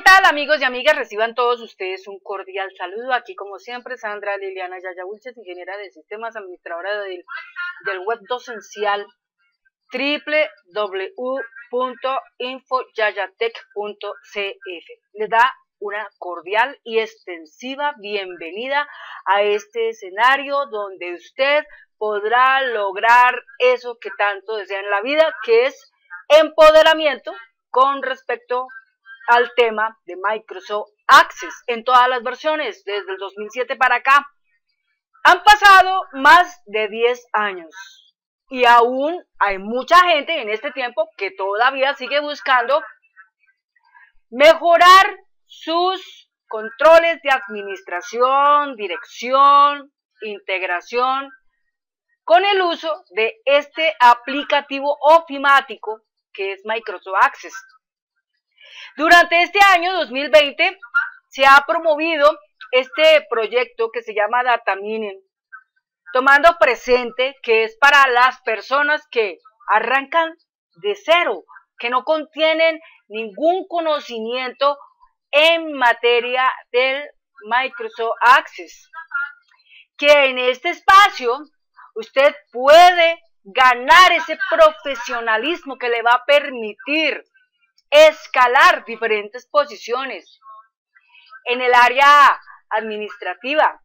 Hola, ¿qué tal amigos y amigas? Reciban todos ustedes un cordial saludo. Aquí como siempre Sandra Liliana Yaya Wilches, ingeniera de sistemas, administradora del, del web docencial www.infoyayatech.cf. Les da una cordial y extensiva bienvenida a este escenario donde usted podrá lograr eso que tanto desea en la vida, que es empoderamiento con respecto al tema de Microsoft Access en todas las versiones desde el 2007 para acá. Han pasado más de 10 años y aún hay mucha gente en este tiempo que todavía sigue buscando mejorar sus controles de administración, dirección, integración con el uso de este aplicativo ofimático que es Microsoft Access. Durante este año 2020 se ha promovido este proyecto que se llama Data Mining, tomando presente que es para las personas que arrancan de cero, que no contienen ningún conocimiento en materia del Microsoft Access. Que en este espacio usted puede ganar ese profesionalismo que le va a permitir escalar diferentes posiciones en el área administrativa,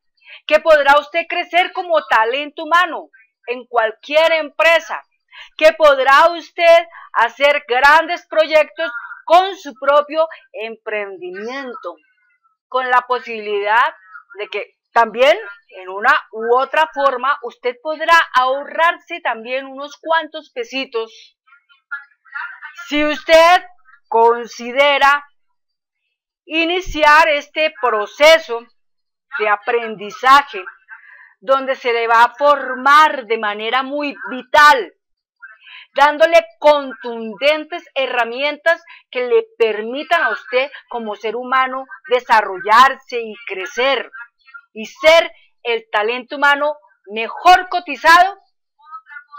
que podrá usted crecer como talento humano en cualquier empresa, que podrá usted hacer grandes proyectos con su propio emprendimiento, con la posibilidad de que también en una u otra forma usted podrá ahorrarse también unos cuantos pesitos. Si usted considera iniciar este proceso de aprendizaje donde se le va a formar de manera muy vital, dándole contundentes herramientas que le permitan a usted como ser humano desarrollarse y crecer y ser el talento humano mejor cotizado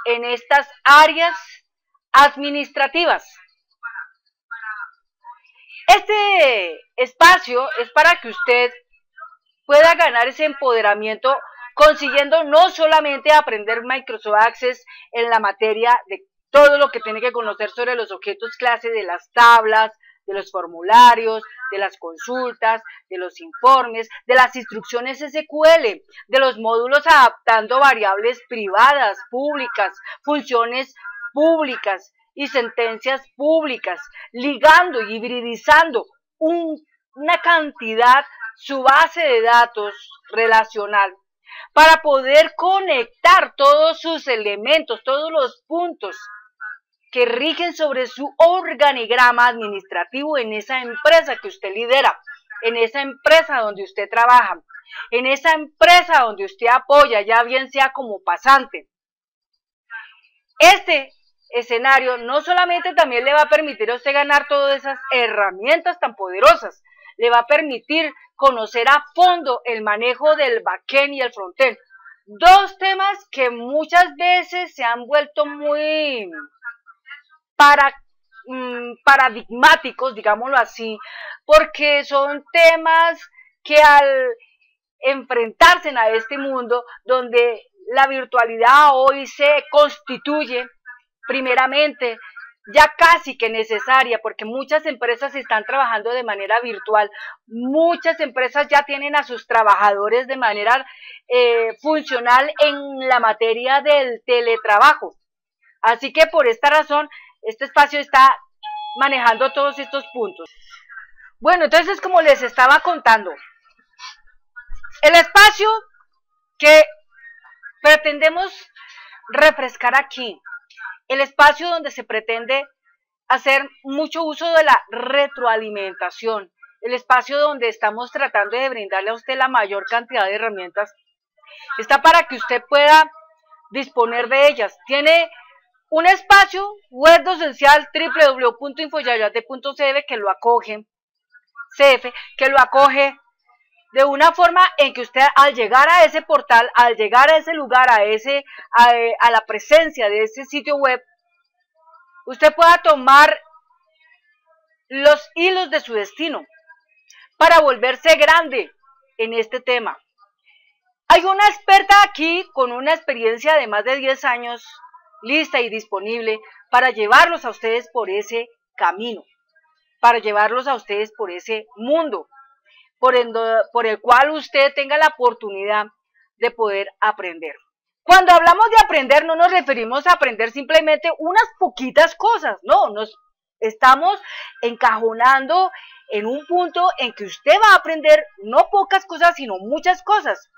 en estas áreas administrativas. Este espacio es para que usted pueda ganar ese empoderamiento consiguiendo no solamente aprender Microsoft Access en la materia de todo lo que tiene que conocer sobre los objetos clase de las tablas, de los formularios, de las consultas, de los informes, de las instrucciones SQL, de los módulos adaptando variables privadas, públicas, funciones públicas, y sentencias públicas, ligando y hibridizando una cantidad, su base de datos relacional, para poder conectar todos sus elementos, todos los puntos que rigen sobre su organigrama administrativo en esa empresa que usted lidera, en esa empresa donde usted trabaja, en esa empresa donde usted apoya, ya bien sea como pasante. Este escenario no solamente también le va a permitir a usted ganar todas esas herramientas tan poderosas, le va a permitir conocer a fondo el manejo del backend y el frontend. Dos temas que muchas veces se han vuelto muy mm, paradigmáticos, digámoslo así, porque son temas que al enfrentarse a este mundo donde la virtualidad hoy se constituye primeramente ya casi que necesaria, porque muchas empresas están trabajando de manera virtual, muchas empresas ya tienen a sus trabajadores de manera eh, funcional en la materia del teletrabajo. Así que por esta razón, este espacio está manejando todos estos puntos. Bueno, entonces como les estaba contando, el espacio que pretendemos refrescar aquí el espacio donde se pretende hacer mucho uso de la retroalimentación, el espacio donde estamos tratando de brindarle a usted la mayor cantidad de herramientas, está para que usted pueda disponer de ellas. Tiene un espacio web docencial www.infoyayate.cf que lo acoge, CF, que lo acoge de una forma en que usted al llegar a ese portal, al llegar a ese lugar, a, ese, a, la presencia de ese sitio web, usted pueda tomar los hilos de su destino para volverse grande en este tema. Hay una experta aquí con una experiencia de más de 10 años lista y disponible para llevarlos a ustedes por ese camino, para llevarlos a ustedes por ese mundo, por el, cual usted tenga la oportunidad de poder aprender. Cuando hablamos de aprender no nos referimos a aprender simplemente unas poquitas cosas, no, nos estamos encajonando en un punto en que usted va a aprender no pocas cosas, sino muchas cosas.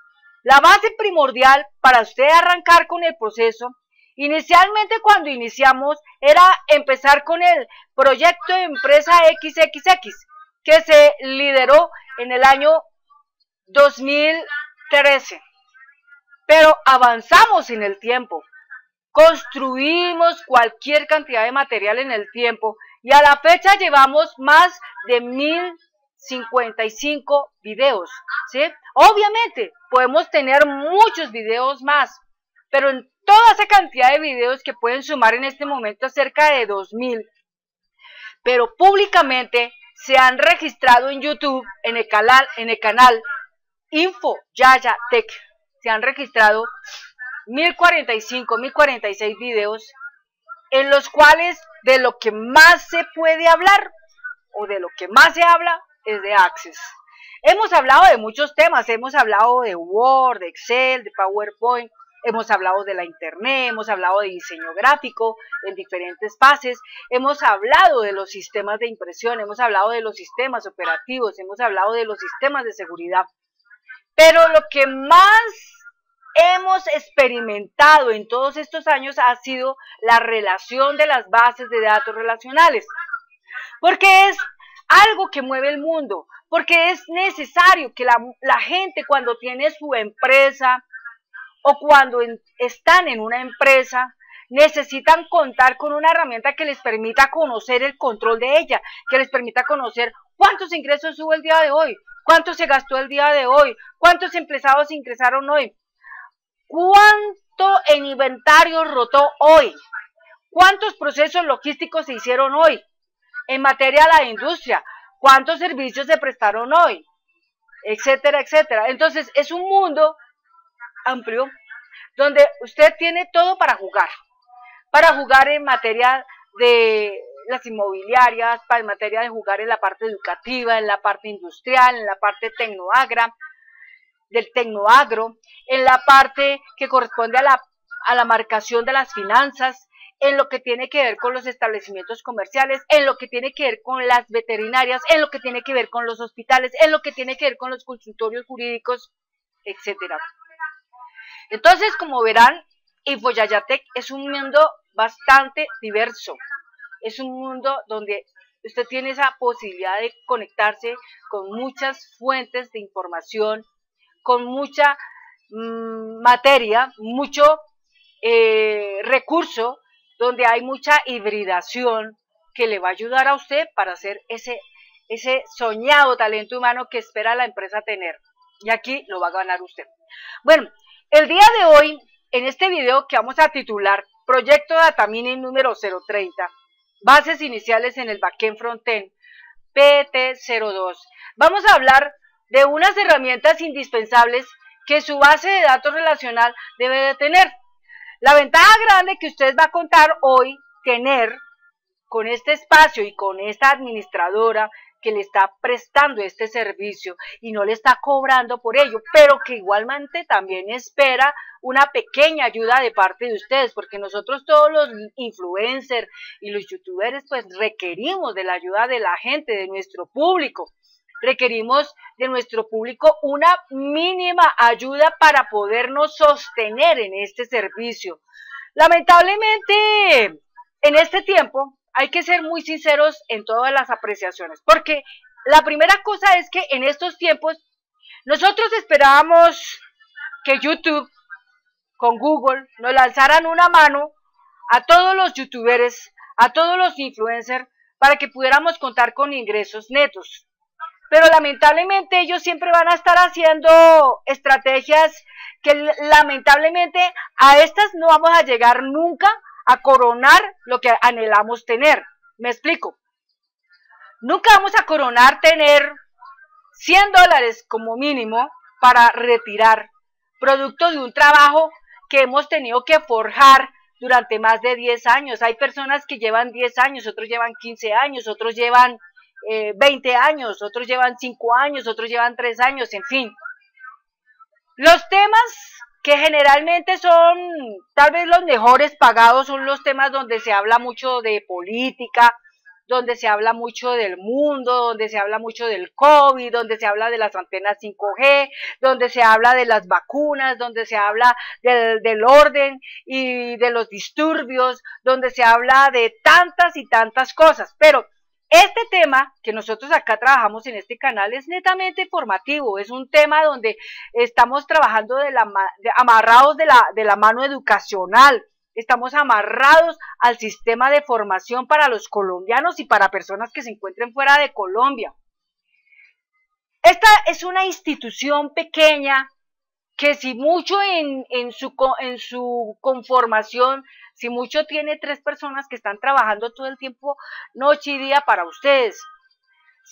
La base primordial para usted arrancar con el proceso, inicialmente cuando iniciamos, era empezar con el proyecto de empresa XXX, que se lideró en el año 2013. Pero avanzamos en el tiempo, construimos cualquier cantidad de material en el tiempo y a la fecha llevamos más de 1055 videos, ¿sí? Obviamente podemos tener muchos videos más, pero en toda esa cantidad de videos que pueden sumar en este momento cerca de 2000, pero públicamente se han registrado en YouTube, en el canal, en el canal Info Yaya Tech, se han registrado 1045, 1046 videos en los cuales de lo que más se puede hablar o de lo que más se habla es de Access. Hemos hablado de muchos temas, hemos hablado de Word, de Excel, de PowerPoint, hemos hablado de la Internet, hemos hablado de diseño gráfico en diferentes fases, hemos hablado de los sistemas de impresión, hemos hablado de los sistemas operativos, hemos hablado de los sistemas de seguridad. Pero lo que más hemos experimentado en todos estos años ha sido la relación de las bases de datos relacionales. Porque es algo que mueve el mundo, porque es necesario que la, gente cuando tiene su empresa o cuando están en una empresa, necesitan contar con una herramienta que les permita conocer el control de ella, que les permita conocer cuántos ingresos hubo el día de hoy, cuánto se gastó el día de hoy, cuántos empleados ingresaron hoy, ¿Cuánto en inventario rotó hoy? ¿Cuántos procesos logísticos se hicieron hoy? En materia de la industria, ¿cuántos servicios se prestaron hoy? Etcétera, etcétera. Entonces, es un mundo amplio donde usted tiene todo para jugar. Para jugar en materia de las inmobiliarias, para en materia de jugar en la parte educativa, en la parte industrial, en la parte tecnoagra, del tecnoagro, en la parte que corresponde a la, a la marcación de las finanzas, en lo que tiene que ver con los establecimientos comerciales, en lo que tiene que ver con las veterinarias, en lo que tiene que ver con los hospitales, en lo que tiene que ver con los consultorios jurídicos, etcétera. Entonces, como verán, Infoyayatec es un mundo bastante diverso. Es un mundo donde usted tiene esa posibilidad de conectarse con muchas fuentes de información, con mucha mm, materia, mucho eh, recurso, donde hay mucha hibridación que le va a ayudar a usted para hacer ese, ese soñado talento humano que espera la empresa tener. Y aquí lo va a ganar usted. Bueno, el día de hoy, en este video que vamos a titular Proyecto Data Mining número 030, Bases Iniciales en el Backend Frontend, PT02. Vamos a hablar de unas herramientas indispensables que su base de datos relacional debe de tener. La ventaja grande que usted va a contar hoy tener con este espacio y con esta administradora que le está prestando este servicio y no le está cobrando por ello, pero que igualmente también espera una pequeña ayuda de parte de ustedes, porque nosotros todos los influencers y los youtubers pues requerimos de la ayuda de la gente, de nuestro público requerimos de nuestro público una mínima ayuda para podernos sostener en este servicio. Lamentablemente, en este tiempo hay que ser muy sinceros en todas las apreciaciones, porque la primera cosa es que en estos tiempos nosotros esperábamos que YouTube con Google nos lanzaran una mano a todos los youtubers, a todos los influencers, para que pudiéramos contar con ingresos netos. Pero lamentablemente ellos siempre van a estar haciendo estrategias que lamentablemente a estas no vamos a llegar nunca a coronar lo que anhelamos tener. Me explico. Nunca vamos a coronar tener 100 dólares como mínimo para retirar, producto de un trabajo que hemos tenido que forjar durante más de 10 años. Hay personas que llevan 10 años, otros llevan 15 años, otros llevan 20 eh, años, otros llevan 5 años, otros llevan 3 años, en fin. Los temas que generalmente son tal vez los mejores pagados son los temas donde se habla mucho de política, donde se habla mucho del mundo, donde se habla mucho del COVID, donde se habla de las antenas 5G, donde se habla de las vacunas, donde se habla del, del orden y de los disturbios, donde se habla de tantas y tantas cosas. Pero este tema que nosotros acá trabajamos en este canal es netamente formativo, es un tema donde estamos trabajando de la, amarrados de la, de mano educacional, estamos amarrados al sistema de formación para los colombianos y para personas que se encuentren fuera de Colombia. Esta es una institución pequeña que si mucho en su conformación, si mucho tiene tres personas que están trabajando todo el tiempo, noche y día para ustedes.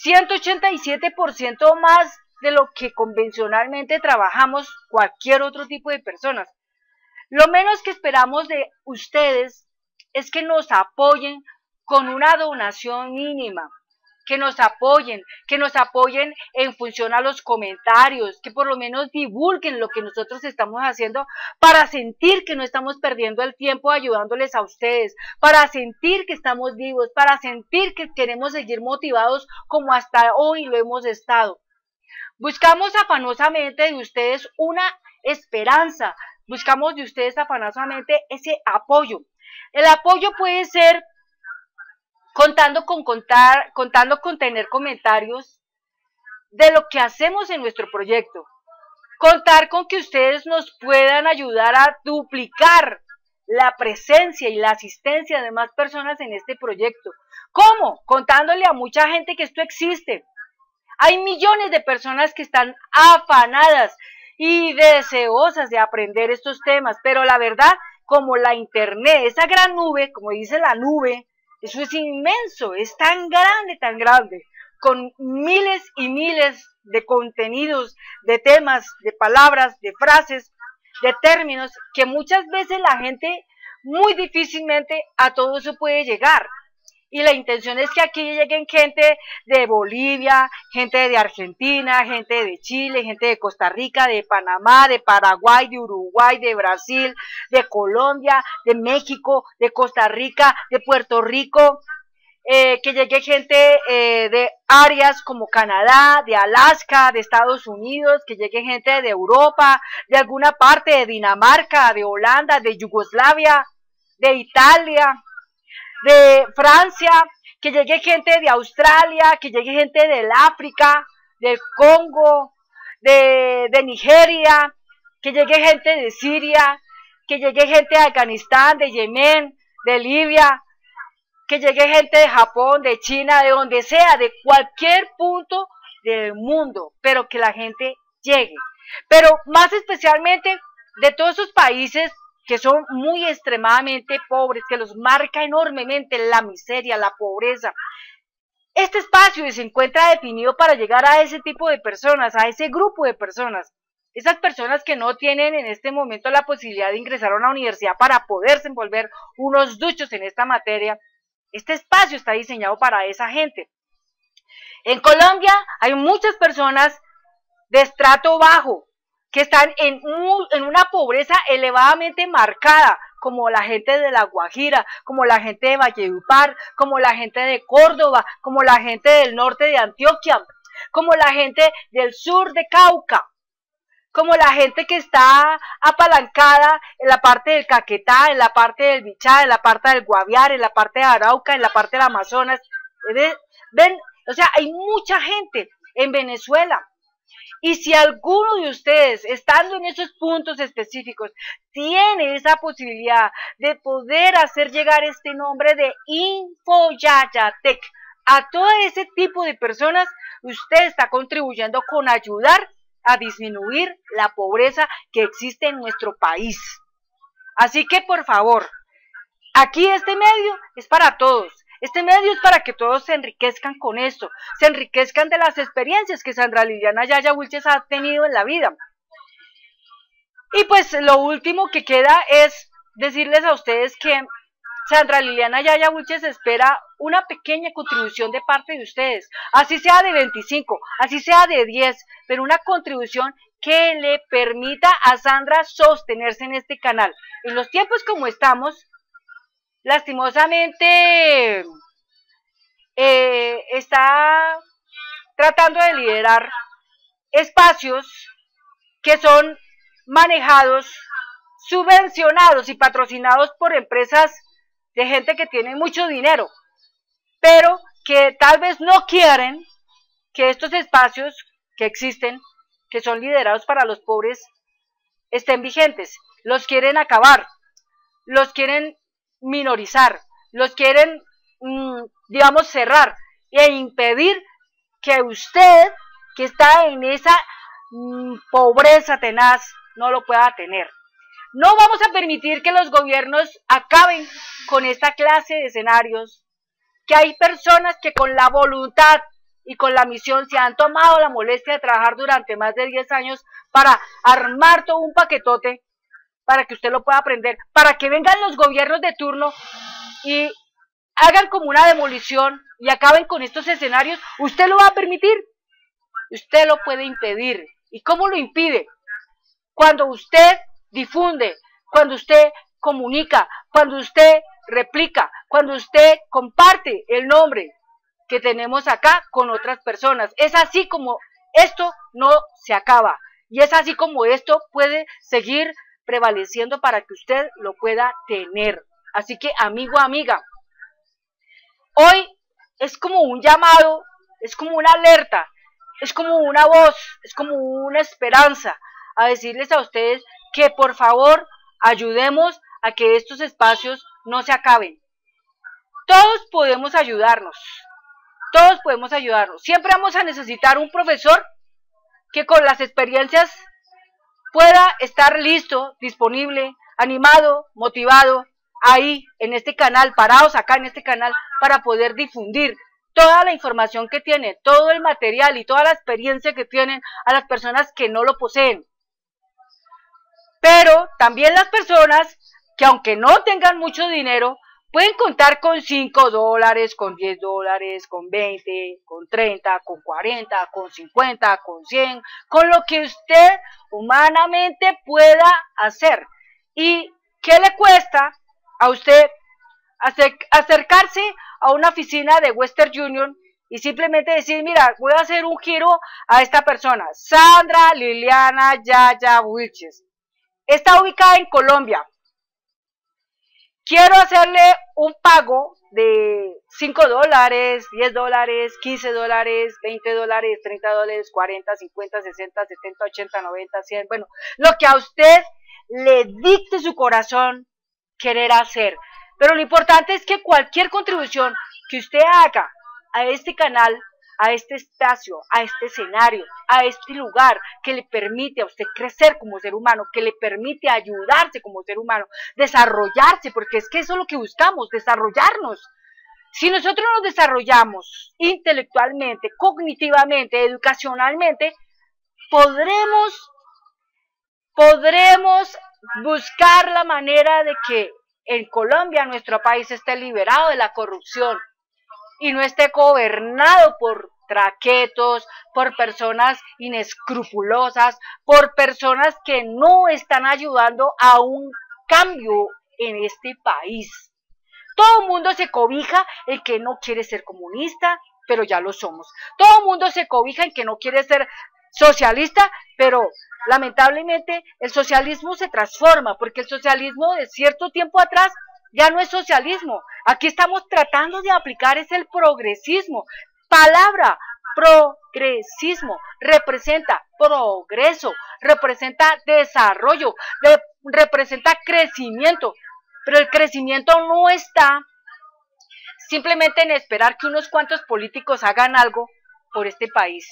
187% más de lo que convencionalmente trabajamos cualquier otro tipo de personas. Lo menos que esperamos de ustedes es que nos apoyen con una donación mínima, que nos apoyen, que nos apoyen en función a los comentarios, que por lo menos divulguen lo que nosotros estamos haciendo para sentir que no estamos perdiendo el tiempo ayudándoles a ustedes, para sentir que estamos vivos, para sentir que queremos seguir motivados como hasta hoy lo hemos estado. Buscamos afanosamente de ustedes una esperanza, buscamos de ustedes afanosamente ese apoyo. El apoyo puede ser contando con contar, contando con tener comentarios de lo que hacemos en nuestro proyecto. Contar con que ustedes nos puedan ayudar a duplicar la presencia y la asistencia de más personas en este proyecto. ¿Cómo? Contándole a mucha gente que esto existe. Hay millones de personas que están afanadas y deseosas de aprender estos temas, pero la verdad, como la Internet, esa gran nube, como dice la nube, eso es inmenso, es tan grande, tan grande, con miles y miles de contenidos, de temas, de palabras, de frases, de términos, que muchas veces la gente muy difícilmente a todo eso puede llegar. Y la intención es que aquí lleguen gente de Bolivia, gente de Argentina, gente de Chile, gente de Costa Rica, de Panamá, de Paraguay, de Uruguay, de Brasil, de Colombia, de México, de Costa Rica, de Puerto Rico, eh, que llegue gente eh, de áreas como Canadá, de Alaska, de Estados Unidos, que llegue gente de Europa, de alguna parte de Dinamarca, de Holanda, de Yugoslavia, de Italia, de Francia, que llegue gente de Australia, que llegue gente del África, del Congo, de, de Nigeria, que llegue gente de Siria, que llegue gente de Afganistán, de Yemen, de Libia, que llegue gente de Japón, de China, de donde sea, de cualquier punto del mundo, pero que la gente llegue. Pero más especialmente de todos esos países que son muy extremadamente pobres, que los marca enormemente la miseria, la pobreza. Este espacio se encuentra definido para llegar a ese tipo de personas, a ese grupo de personas. Esas personas que no tienen en este momento la posibilidad de ingresar a una universidad para poderse envolver unos duchos en esta materia, este espacio está diseñado para esa gente. En Colombia hay muchas personas de estrato bajo, que están en, en una pobreza elevadamente marcada, como la gente de La Guajira, como la gente de Valledupar, como la gente de Córdoba, como la gente del norte de Antioquia, como la gente del sur de Cauca, como la gente que está apalancada en la parte del Caquetá, en la parte del Bichá, en la parte del Guaviare, en la parte de Arauca, en la parte del Amazonas. ¿Ven? O sea, hay mucha gente en Venezuela y si alguno de ustedes, estando en esos puntos específicos, tiene esa posibilidad de poder hacer llegar este nombre de Infoyayatec a todo ese tipo de personas, usted está contribuyendo con ayudar a disminuir la pobreza que existe en nuestro país. Así que por favor, aquí este medio es para todos. Este medio es para que todos se enriquezcan con esto, se enriquezcan de las experiencias que Sandra Liliana Yaya Wilches ha tenido en la vida. Y pues lo último que queda es decirles a ustedes que Sandra Liliana Yaya Wilches espera una pequeña contribución de parte de ustedes, así sea de 25, así sea de 10, pero una contribución que le permita a Sandra sostenerse en este canal. En los tiempos como estamos, lastimosamente eh, está tratando de liderar espacios que son manejados, subvencionados y patrocinados por empresas de gente que tiene mucho dinero, pero que tal vez no quieren que estos espacios que existen, que son liderados para los pobres, estén vigentes. Los quieren acabar, los quieren minorizar, los quieren, mm, digamos, cerrar e impedir que usted, que está en esa mm, pobreza tenaz, no lo pueda tener. No vamos a permitir que los gobiernos acaben con esta clase de escenarios, que hay personas que con la voluntad y con la misión se han tomado la molestia de trabajar durante más de 10 años para armar todo un paquetote para que usted lo pueda aprender, para que vengan los gobiernos de turno y hagan como una demolición y acaben con estos escenarios, usted lo va a permitir, usted lo puede impedir. ¿Y cómo lo impide? Cuando usted difunde, cuando usted comunica, cuando usted replica, cuando usted comparte el nombre que tenemos acá con otras personas. Es así como esto no se acaba. Y es así como esto puede seguir prevaleciendo para que usted lo pueda tener. Así que, amigo, amiga, hoy es como un llamado, es como una alerta, es como una voz, es como una esperanza a decirles a ustedes que por favor ayudemos a que estos espacios no se acaben. Todos podemos ayudarnos, todos podemos ayudarnos. Siempre vamos a necesitar un profesor que con las experiencias pueda estar listo, disponible, animado, motivado, ahí en este canal, parados acá en este canal, para poder difundir toda la información que tiene, todo el material y toda la experiencia que tienen a las personas que no lo poseen. Pero también las personas que aunque no tengan mucho dinero, pueden contar con 5 dólares, con 10 dólares, con 20, con 30, con 40, con 50, con 100, con lo que usted humanamente pueda hacer. ¿Y qué le cuesta a usted acercarse a una oficina de Western Union y simplemente decir, mira, voy a hacer un giro a esta persona, Sandra Liliana Yaya Wilches. Está ubicada en Colombia. Quiero hacerle un pago de 5 dólares, 10 dólares, 15 dólares, 20 dólares, 30 dólares, 40, 50, 60, 70, 80, 90, 100. Bueno, lo que a usted le dicte su corazón querer hacer. Pero lo importante es que cualquier contribución que usted haga a este canal a este espacio, a este escenario, a este lugar que le permite a usted crecer como ser humano, que le permite ayudarse como ser humano, desarrollarse, porque es que eso es lo que buscamos, desarrollarnos. Si nosotros nos desarrollamos intelectualmente, cognitivamente, educacionalmente, podremos, podremos buscar la manera de que en Colombia, nuestro país, esté liberado de la corrupción, y no esté gobernado por traquetos, por personas inescrupulosas, por personas que no están ayudando a un cambio en este país. Todo el mundo se cobija el que no quiere ser comunista, pero ya lo somos. Todo el mundo se cobija en que no quiere ser socialista, pero lamentablemente el socialismo se transforma, porque el socialismo de cierto tiempo atrás ya no es socialismo. Aquí estamos tratando de aplicar es el progresismo. Palabra, progresismo, representa progreso, representa desarrollo, representa crecimiento. Pero el crecimiento no está simplemente en esperar que unos cuantos políticos hagan algo por este país.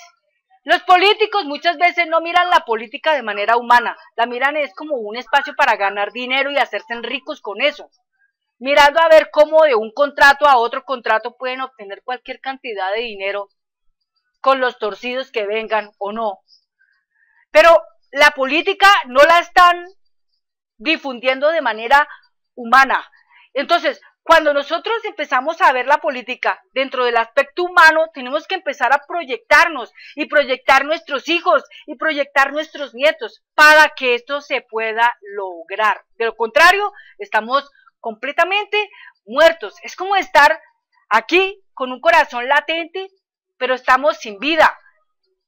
Los políticos muchas veces no miran la política de manera humana, la miran es como un espacio para ganar dinero y hacerse ricos con eso. Mirando a ver cómo de un contrato a otro contrato pueden obtener cualquier cantidad de dinero con los torcidos que vengan o no. Pero la política no la están difundiendo de manera humana. Entonces, cuando nosotros empezamos a ver la política dentro del aspecto humano, tenemos que empezar a proyectarnos y proyectar nuestros hijos y proyectar nuestros nietos para que esto se pueda lograr. De lo contrario, estamos completamente muertos. Es como estar aquí con un corazón latente, pero estamos sin vida,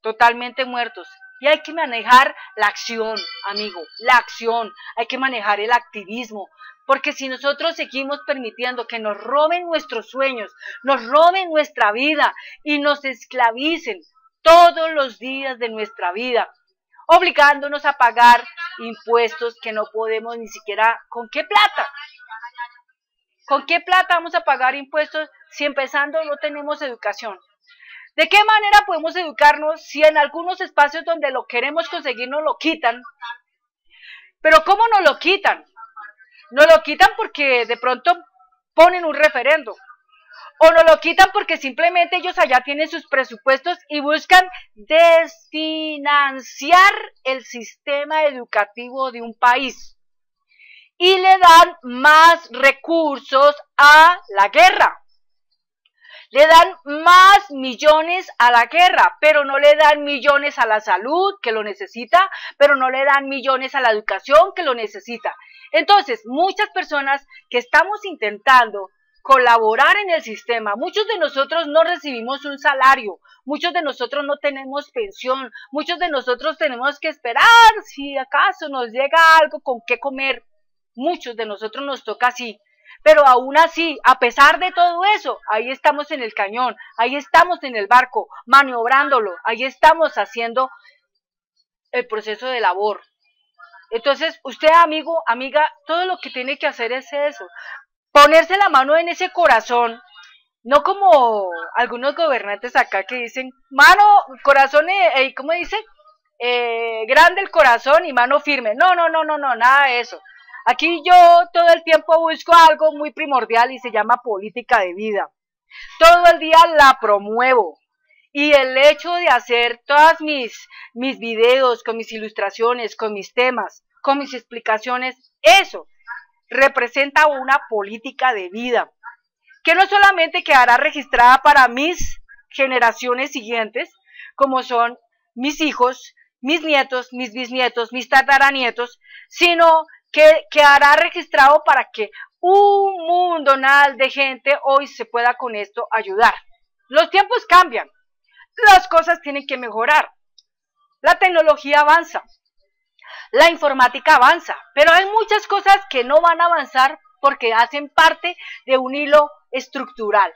totalmente muertos. Y hay que manejar la acción, amigo, la acción. Hay que manejar el activismo. Porque si nosotros seguimos permitiendo que nos roben nuestros sueños, nos roben nuestra vida y nos esclavicen todos los días de nuestra vida, obligándonos a pagar impuestos que no podemos ni siquiera, ¿con qué plata? ¿Con qué plata vamos a pagar impuestos si empezando no tenemos educación? ¿De qué manera podemos educarnos si en algunos espacios donde lo queremos conseguir nos lo quitan? Pero ¿cómo nos lo quitan? No lo quitan porque de pronto ponen un referendo. O no lo quitan porque simplemente ellos allá tienen sus presupuestos y buscan desfinanciar el sistema educativo de un país. Y le dan más recursos a la guerra. Le dan más millones a la guerra, pero no le dan millones a la salud, que lo necesita, pero no le dan millones a la educación, que lo necesita. Entonces, muchas personas que estamos intentando colaborar en el sistema. Muchos de nosotros no recibimos un salario, muchos de nosotros no tenemos pensión, muchos de nosotros tenemos que esperar si acaso nos llega algo con qué comer. Muchos de nosotros nos toca así. Pero aún así, a pesar de todo eso, ahí estamos en el cañón, ahí estamos en el barco, maniobrándolo, ahí estamos haciendo el proceso de labor. Entonces, usted, amigo, amiga, todo lo que tiene que hacer es eso, ponerse la mano en ese corazón, no como algunos gobernantes acá que dicen, mano, corazón, eh, eh ¿cómo dice? Eh, grande el corazón y mano firme. No, no, no, no, no, nada de eso. Aquí yo todo el tiempo busco algo muy primordial y se llama política de vida. Todo el día la promuevo. Y el hecho de hacer todas mis, mis videos con mis ilustraciones, con mis temas, con mis explicaciones, eso representa una política de vida que no solamente quedará registrada para mis generaciones siguientes, como son mis hijos, mis nietos, mis bisnietos, mis tataranietos, sino que quedará registrado para que un mundo de gente hoy se pueda con esto ayudar. Los tiempos cambian, las cosas tienen que mejorar. La tecnología avanza, la informática avanza, pero hay muchas cosas que no van a avanzar porque hacen parte de un hilo estructural.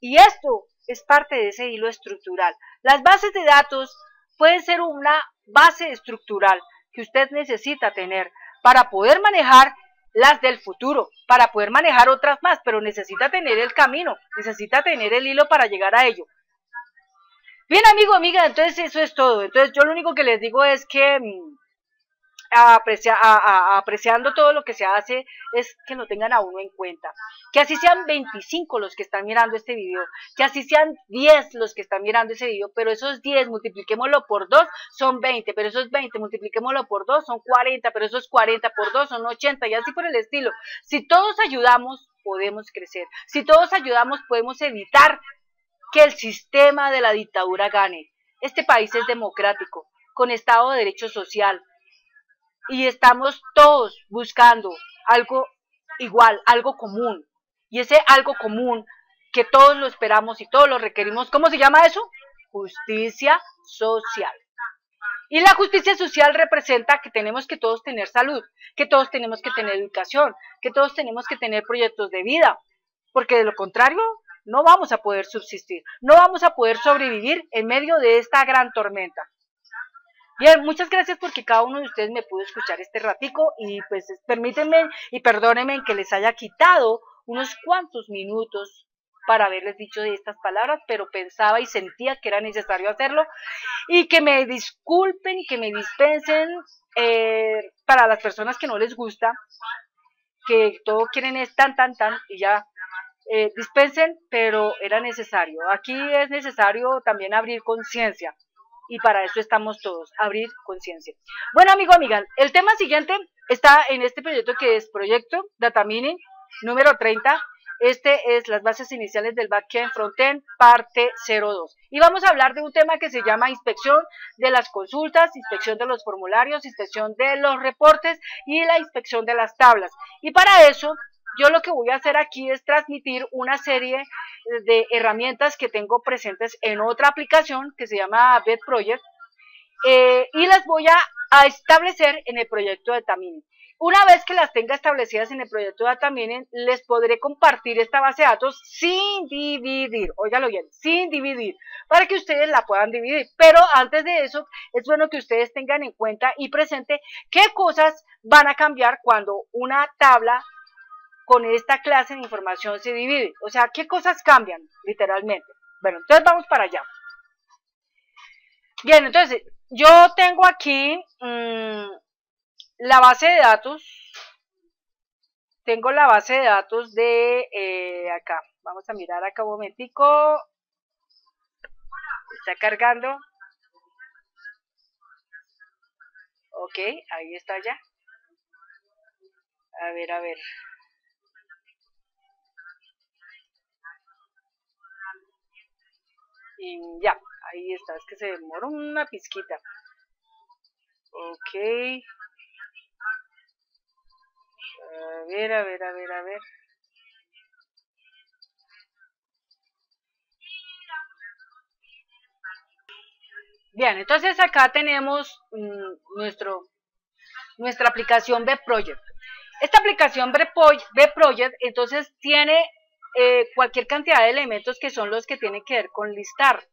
Y esto es parte de ese hilo estructural. Las bases de datos pueden ser una base estructural que usted necesita tener para poder manejar las del futuro, para poder manejar otras más, pero necesita tener el camino, necesita tener el hilo para llegar a ello. Bien, amigo, amiga, entonces eso es todo. Entonces yo lo único que les digo es que mm, apreciando todo lo que se hace es que lo tengan a uno en cuenta. Que así sean 25 los que están mirando este video, que así sean 10 los que están mirando ese video, pero esos 10 multipliquémoslo por 2 son 20, pero esos 20 multipliquémoslo por 2 son 40, pero esos 40 por 2 son 80 y así por el estilo. Si todos ayudamos, podemos crecer. Si todos ayudamos, podemos evitar que el sistema de la dictadura gane. Este país es democrático, con Estado de Derecho Social, y estamos todos buscando algo igual, algo común. Y ese algo común que todos lo esperamos y todos lo requerimos, ¿cómo se llama eso? Justicia social. Y la justicia social representa que tenemos que todos tener salud, que todos tenemos que tener educación, que todos tenemos que tener proyectos de vida, porque de lo contrario no vamos a poder subsistir, no vamos a poder sobrevivir en medio de esta gran tormenta. Bien, muchas gracias porque cada uno de ustedes me pudo escuchar este ratico y pues permítanme y perdónenme que les haya quitado unos cuantos minutos para haberles dicho estas palabras, pero pensaba y sentía que era necesario hacerlo y que me disculpen que me dispensen eh, para las personas que no les gusta, que todo quieren es tan, tan, tan, y ya eh, dispensen, pero era necesario. Aquí es necesario también abrir conciencia y para eso estamos todos, abrir conciencia. Bueno, amigo, amiga, el tema siguiente está en este proyecto que es Proyecto Data Mining número 30. Este es las bases iniciales del backend frontend, parte 02. Y vamos a hablar de un tema que se llama inspección de las consultas, inspección de los formularios, inspección de los reportes y la inspección de las tablas. Y para eso yo lo que voy a hacer aquí es transmitir una serie de herramientas que tengo presentes en otra aplicación que se llama BetProject eh, y las voy a, establecer en el proyecto de Tamini. Una vez que las tenga establecidas en el proyecto de Datamining, les podré compartir esta base de datos sin dividir, óigalo bien, sin dividir, para que ustedes la puedan dividir. Pero antes de eso, es bueno que ustedes tengan en cuenta y presente qué cosas van a cambiar cuando una tabla con esta clase de información se divide. O sea, ¿qué cosas cambian literalmente? Bueno, entonces vamos para allá. Bien, entonces yo tengo aquí mmm, la base de datos. Tengo la base de datos de eh, acá. Vamos a mirar acá un momentico. Está cargando. Ok, ahí está ya. A ver, a ver. Y ya, ahí está, es que se demoró una pizquita. Ok. A ver, a ver, a ver, a ver. Bien, entonces acá tenemos mm, nuestro, nuestra aplicación B-Project. Esta aplicación B-Project entonces tiene eh, cualquier cantidad de elementos que son los que tienen que ver con listar.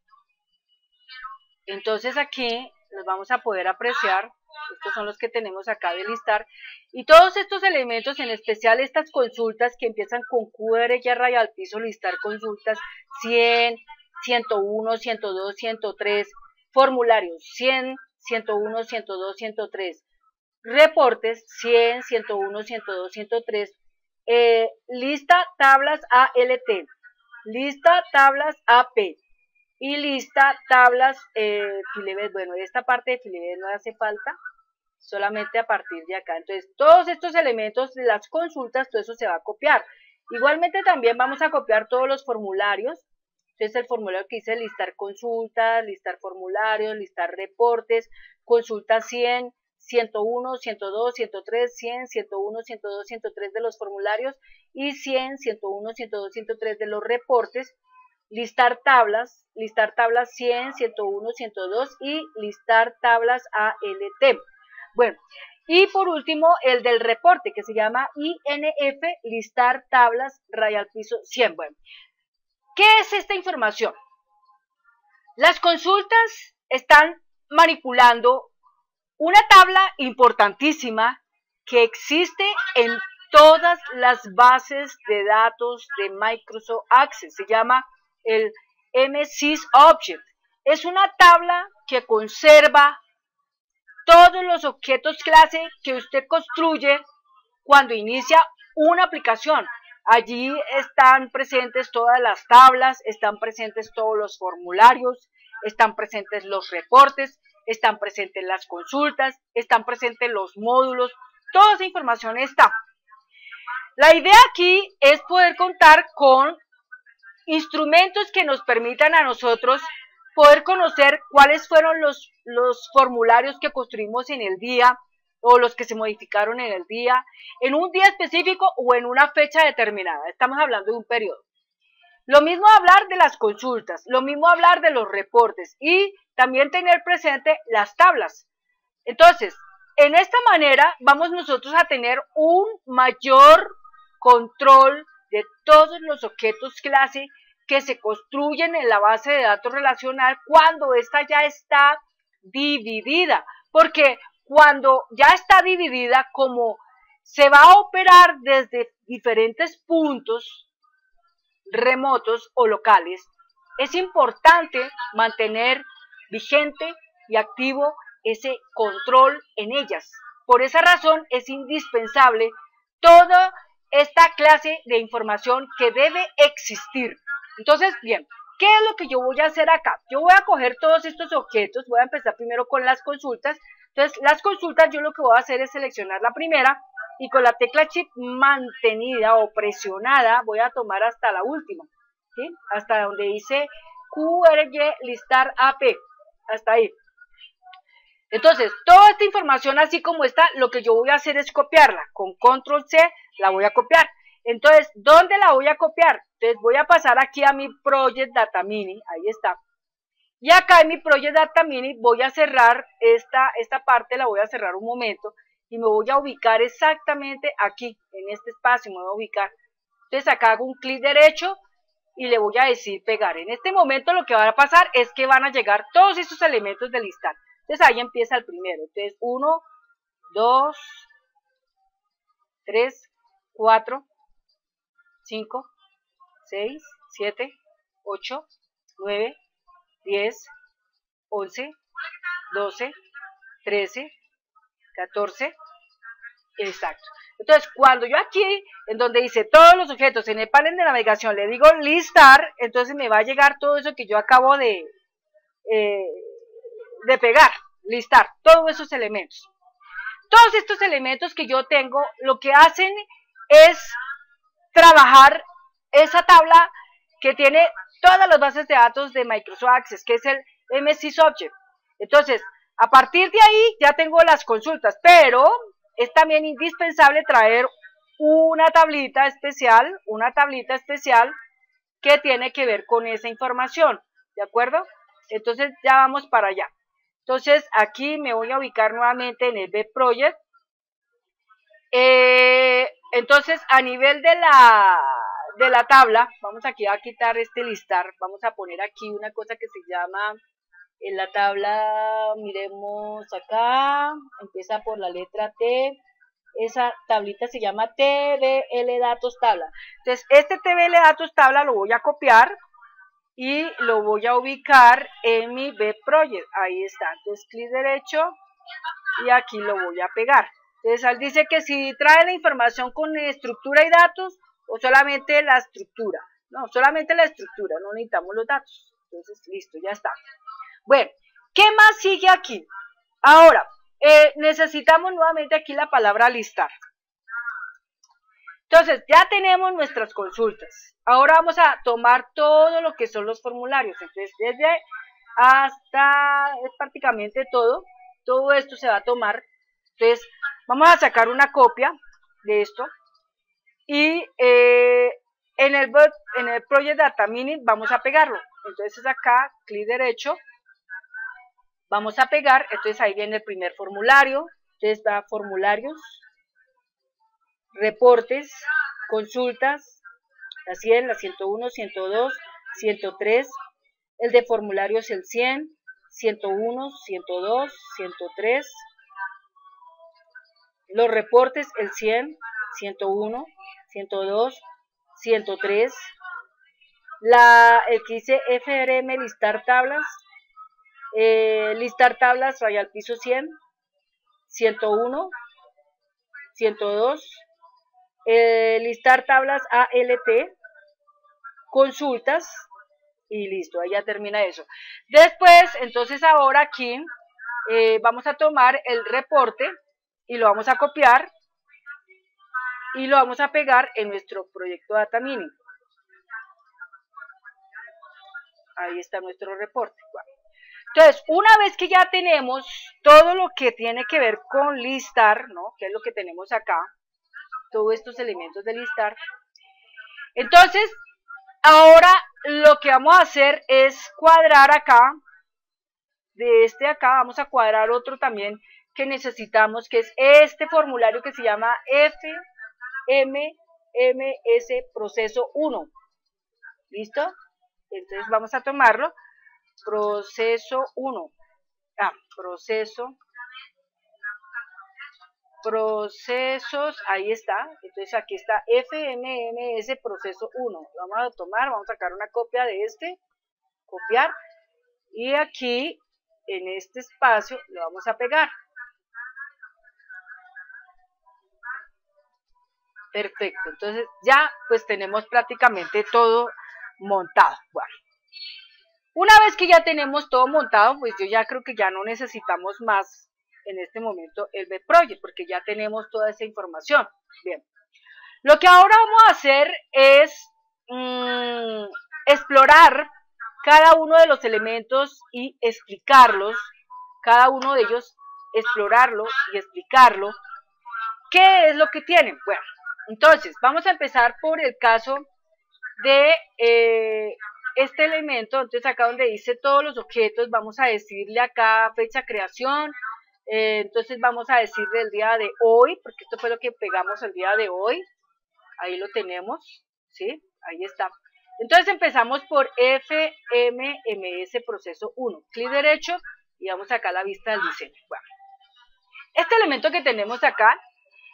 Entonces aquí los vamos a poder apreciar, estos son los que tenemos acá de listar, y todos estos elementos, en especial estas consultas que empiezan con QR ya raya al piso, listar consultas 100, 101, 102, 103, formularios 100, 101, 102, 103, reportes 100, 101, 102, 103, eh, lista tablas ALT, lista tablas AP y lista tablas eh, Bueno, esta parte de Filibet no hace falta, solamente a partir de acá. Entonces, todos estos elementos las consultas, todo eso se va a copiar. Igualmente también vamos a copiar todos los formularios. Entonces, el formulario que dice listar consultas, listar formularios, listar reportes, consulta 100, 101, 102, 103, 100, 101, 102, 103 de los formularios y 100, 101, 102, 103 de los reportes, listar tablas, listar tablas 100, 101, 102 y listar tablas ALT. Bueno, y por último el del reporte que se llama INF, listar tablas raya al piso 100. Bueno, ¿qué es esta información? Las consultas están manipulando una tabla importantísima que existe en todas las bases de datos de Microsoft Access. Se llama el MSys Object. Es una tabla que conserva todos los objetos clase que usted construye cuando inicia una aplicación. Allí están presentes todas las tablas, están presentes todos los formularios, están presentes los reportes, están presentes las consultas, están presentes los módulos, toda esa información está. La idea aquí es poder contar con instrumentos que nos permitan a nosotros poder conocer cuáles fueron los, los formularios que construimos en el día o los que se modificaron en el día, en un día específico o en una fecha determinada. Estamos hablando de un periodo. Lo mismo hablar de las consultas, lo mismo hablar de los reportes y también tener presente las tablas. Entonces, en esta manera vamos nosotros a tener un mayor control de todos los objetos clase que se construyen en la base de datos relacional cuando esta ya está dividida. Porque cuando ya está dividida, como se va a operar desde diferentes puntos, remotos o locales, es importante mantener vigente y activo ese control en ellas. Por esa razón es indispensable todo esta clase de información que debe existir. Entonces, bien, ¿qué es lo que yo voy a hacer acá? Yo voy a coger todos estos objetos, voy a empezar primero con las consultas. Entonces, las consultas yo lo que voy a hacer es seleccionar la primera y con la tecla Shift mantenida o presionada voy a tomar hasta la última, ¿sí? Hasta donde dice QRY listar AP, hasta ahí. Entonces, toda esta información así como está, lo que yo voy a hacer es copiarla. Con control C la voy a copiar. Entonces, ¿dónde la voy a copiar? Entonces, voy a pasar aquí a mi Project Data Mini, ahí está. Y acá en mi Project Data Mini voy a cerrar esta, esta parte, la voy a cerrar un momento y me voy a ubicar exactamente aquí, en este espacio me voy a ubicar. Entonces acá hago un clic derecho y le voy a decir pegar. En este momento lo que va a pasar es que van a llegar todos estos elementos del listar. Entonces ahí empieza el primero. Entonces 1, 2, 3, 4, 5, 6, 7, 8, 9, 10, 11, 12, 13, 14, exacto. Entonces, cuando yo aquí, en donde dice todos los objetos en el panel de navegación, le digo listar, entonces me va a llegar todo eso que yo acabo de, eh, de pegar, listar, todos esos elementos. Todos estos elementos que yo tengo, lo que hacen es trabajar esa tabla que tiene todas las bases de datos de Microsoft Access, que es el MSC Subject. Entonces, a partir de ahí ya tengo las consultas, pero es también indispensable traer una tablita especial, una tablita especial que tiene que ver con esa información, ¿de acuerdo? Entonces ya vamos para allá. Entonces aquí me voy a ubicar nuevamente en el B Project. Eh, entonces a nivel de la, de la tabla, vamos aquí a quitar este listar, vamos a poner aquí una cosa que se llama en la tabla, miremos acá, empieza por la letra T, esa tablita se llama TBL datos tabla. Entonces, este TBL datos tabla lo voy a copiar y lo voy a ubicar en mi B Project. Ahí está. Entonces, clic derecho y aquí lo voy a pegar. Entonces, dice que si trae la información con estructura y datos o solamente la estructura. No, solamente la estructura, no necesitamos los datos. Entonces, listo, ya está. Bueno, ¿qué más sigue aquí? Ahora, eh, necesitamos nuevamente aquí la palabra listar. Entonces, ya tenemos nuestras consultas. Ahora vamos a tomar todo lo que son los formularios. Entonces, desde hasta prácticamente todo, todo esto se va a tomar. Entonces, vamos a sacar una copia de esto y eh, en, el, en el Project Data Mini vamos a pegarlo. Entonces, acá, clic derecho, Vamos a pegar, entonces ahí viene el primer formulario, entonces va formularios, reportes, consultas, la 100, la 101, 102, 103, el de formularios el 100, 101, 102, 103, los reportes el 100, 101, 102, 103, la, el que dice FRM listar tablas, eh, listar tablas al piso 100, 101, 102. listar tablas ALT, consultas y listo, ahí ya termina eso. Después, entonces ahora aquí eh, vamos a tomar el reporte y lo vamos a copiar y lo vamos a pegar en nuestro proyecto Data Mini. Ahí está nuestro reporte. Entonces, una vez que ya tenemos todo lo que tiene que ver con listar, ¿no? Que es lo que tenemos acá, todos estos elementos de listar. Entonces, ahora lo que vamos a hacer es cuadrar acá, de este acá, vamos a cuadrar otro también que necesitamos, que es este formulario que se llama FMMS proceso 1. ¿Listo? Entonces vamos a tomarlo proceso 1. Ah, proceso. Procesos, ahí está. Entonces aquí está FMMS proceso 1. Vamos a tomar, vamos a sacar una copia de este, copiar. Y aquí, en este espacio, lo vamos a pegar. Perfecto, entonces ya pues tenemos prácticamente todo montado. Bueno, una vez que ya tenemos todo montado, pues yo ya creo que ya no necesitamos más en este momento el Project, porque ya tenemos toda esa información. Bien, lo que ahora vamos a hacer es mm, explorar cada uno de los elementos y explicarlos, cada uno de ellos explorarlo y explicarlo, qué es lo que tienen. Bueno, entonces vamos a empezar por el caso de eh, este elemento, entonces acá donde dice todos los objetos, vamos a decirle acá fecha creación, eh, entonces vamos a decir del día de hoy, porque esto fue lo que pegamos el día de hoy, ahí lo tenemos, ¿sí? Ahí está. Entonces empezamos por FMMS proceso 1, clic derecho y vamos acá a la vista del diseño. Bueno, este elemento que tenemos acá,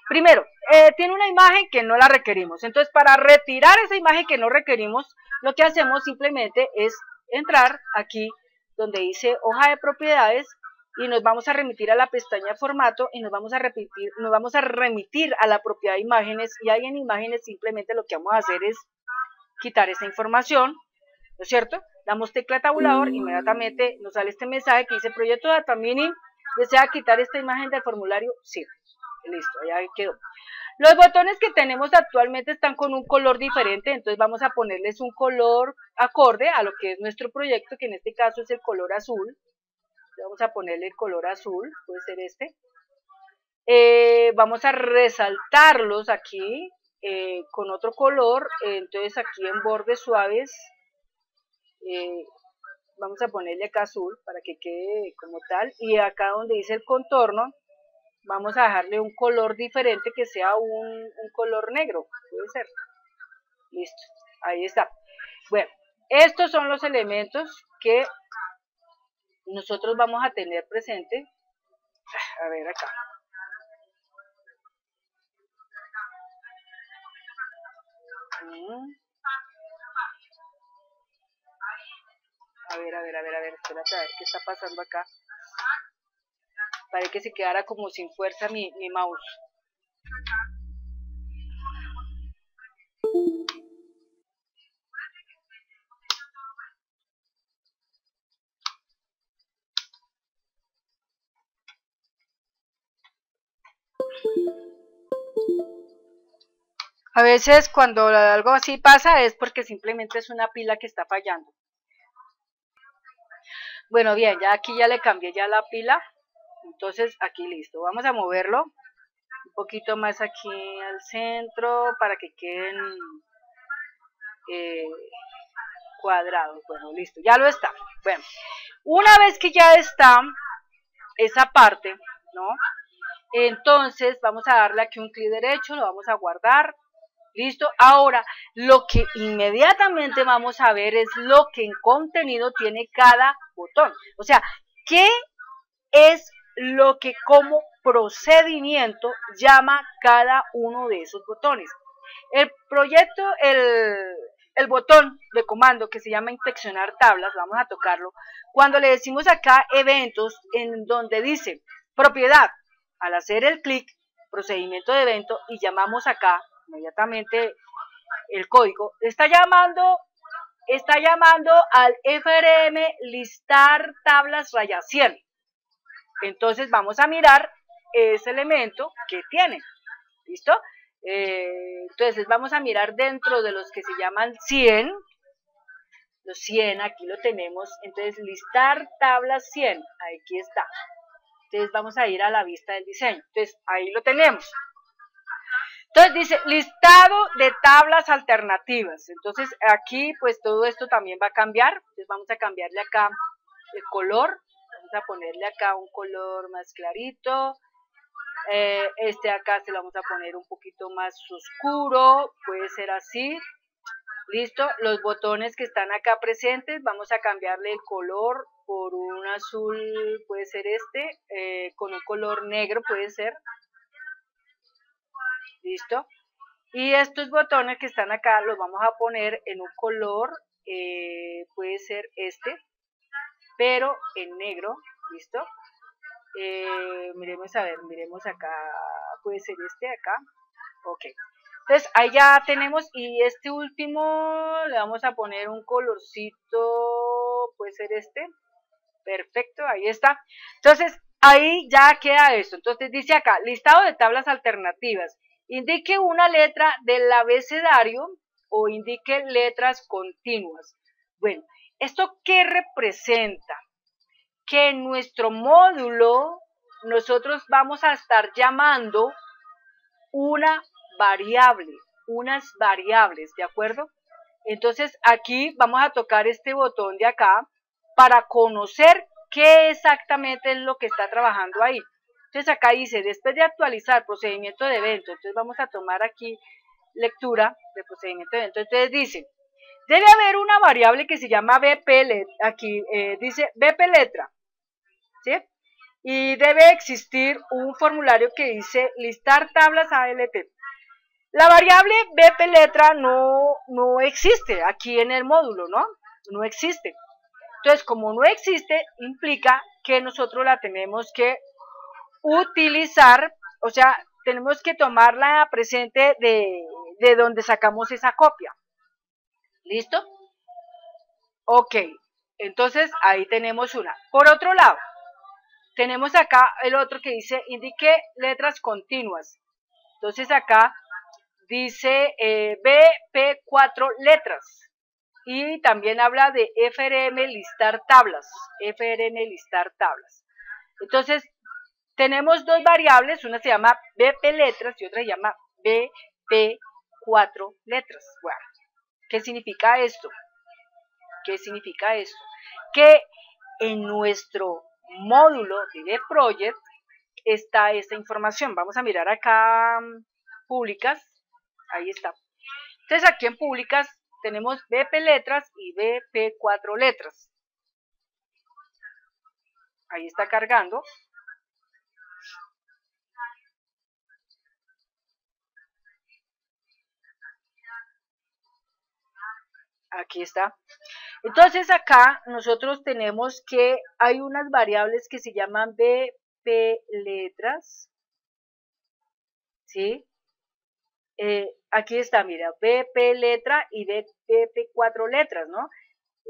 primero, eh, tiene una imagen que no la requerimos, entonces para retirar esa imagen que no requerimos, lo que hacemos simplemente es entrar aquí donde dice hoja de propiedades y nos vamos a remitir a la pestaña formato y nos vamos a repetir, nos vamos a remitir a la propiedad de imágenes y ahí en imágenes simplemente lo que vamos a hacer es quitar esa información, ¿no es cierto? Damos tecla tabulador, inmediatamente nos sale este mensaje que dice proyecto data mining, desea quitar esta imagen del formulario, sí, listo, ahí quedó. Los botones que tenemos actualmente están con un color diferente, entonces vamos a ponerles un color acorde a lo que es nuestro proyecto, que en este caso es el color azul. Vamos a ponerle el color azul, puede ser este. Eh, vamos a resaltarlos aquí eh, con otro color, entonces aquí en bordes suaves eh, vamos a ponerle acá azul para que quede como tal y acá donde dice el contorno vamos a dejarle un color diferente que sea un, color negro, puede ser. Listo, ahí está. Bueno, estos son los elementos que nosotros vamos a tener presente. A ver acá. Mm. A ver, a ver, a ver, a ver, espérate a ver qué está pasando acá. Parece que se quedara como sin fuerza mi, mi mouse. A veces cuando algo así pasa es porque simplemente es una pila que está fallando. Bueno, bien, ya aquí ya le cambié ya la pila. Entonces aquí listo, vamos a moverlo un poquito más aquí al centro para que queden eh, cuadrados. Bueno, listo, ya lo está. Bueno, una vez que ya está esa parte, ¿no? Entonces vamos a darle aquí un clic derecho, lo vamos a guardar. ¿Listo? Ahora, lo que inmediatamente vamos a ver es lo que en contenido tiene cada botón. O sea, ¿qué es lo que como procedimiento llama cada uno de esos botones. El proyecto, el, botón de comando que se llama inspeccionar tablas, vamos a tocarlo, cuando le decimos acá eventos en donde dice propiedad, al hacer el clic, procedimiento de evento y llamamos acá inmediatamente el código, está llamando está llamando al FRM listar tablas raya 100. Entonces vamos a mirar ese elemento que tiene. ¿Listo? Eh, entonces vamos a mirar dentro de los que se llaman 100. Los 100, aquí lo tenemos. Entonces listar tablas 100. Aquí está. Entonces vamos a ir a la vista del diseño. Entonces ahí lo tenemos. Entonces dice listado de tablas alternativas. Entonces aquí pues todo esto también va a cambiar. Entonces vamos a cambiarle acá el color a ponerle acá un color más clarito. Eh, este acá se lo vamos a poner un poquito más oscuro, puede ser así. Listo, los botones que están acá presentes, vamos a cambiarle el color por un azul, puede ser este, eh, con un color negro puede ser. Listo. Y estos botones que están acá los vamos a poner en un color, eh, puede ser este, pero en negro, ¿listo? Eh, miremos a ver, miremos acá, puede ser este acá, ok. Entonces ahí ya tenemos y este último le vamos a poner un colorcito, puede ser este, perfecto, ahí está. Entonces ahí ya queda esto. Entonces dice acá, listado de tablas alternativas. Indique una letra del abecedario o indique letras continuas. Bueno, ¿esto qué representa? Que en nuestro módulo nosotros vamos a estar llamando una variable, unas variables, ¿de acuerdo? Entonces aquí vamos a tocar este botón de acá para conocer qué exactamente es lo que está trabajando ahí. Entonces acá dice, después de actualizar procedimiento de evento, entonces vamos a tomar aquí lectura de procedimiento de evento. Entonces dice, debe haber una variable que se llama BP, aquí eh, dice BP letra, ¿sí? Y debe existir un formulario que dice listar tablas ALT. La variable BP letra no, no existe aquí en el módulo, ¿no? No existe. Entonces, como no existe, implica que nosotros la tenemos que utilizar, o sea, tenemos que tomarla presente de, de donde sacamos esa copia. ¿Listo? Ok, entonces ahí tenemos una. Por otro lado, tenemos acá el otro que dice indique letras continuas. Entonces acá dice eh, BP4 letras. Y también habla de FRM listar tablas. FRM listar tablas. Entonces, tenemos dos variables, una se llama BP letras y otra se llama BP4 letras. Bueno, ¿qué significa esto? ¿Qué significa esto? Que en nuestro módulo de Project está esta información. Vamos a mirar acá mm, públicas. Ahí está. Entonces aquí en públicas tenemos BP letras y BP4 letras. Ahí está cargando. Aquí está. Entonces acá nosotros tenemos que hay unas variables que se llaman BP letras. ¿Sí? Eh, aquí está, mira, BP letra y BP cuatro letras, ¿no?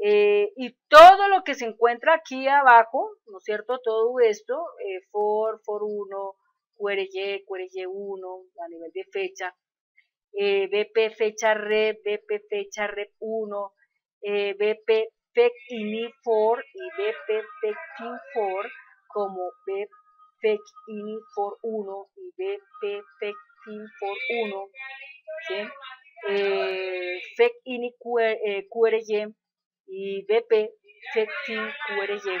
Eh, y todo lo que se encuentra aquí abajo, ¿no es cierto? Todo esto, eh, for, for 1, QRY, QRY1, a nivel de fecha, eh, BP fecha rep, BP fecha rep 1, eh, BP fec ini for y BP fec for como BP fec ini for 1 y BP fec for 1, ¿sí? eh, fec ini eh, y BP fec QRY.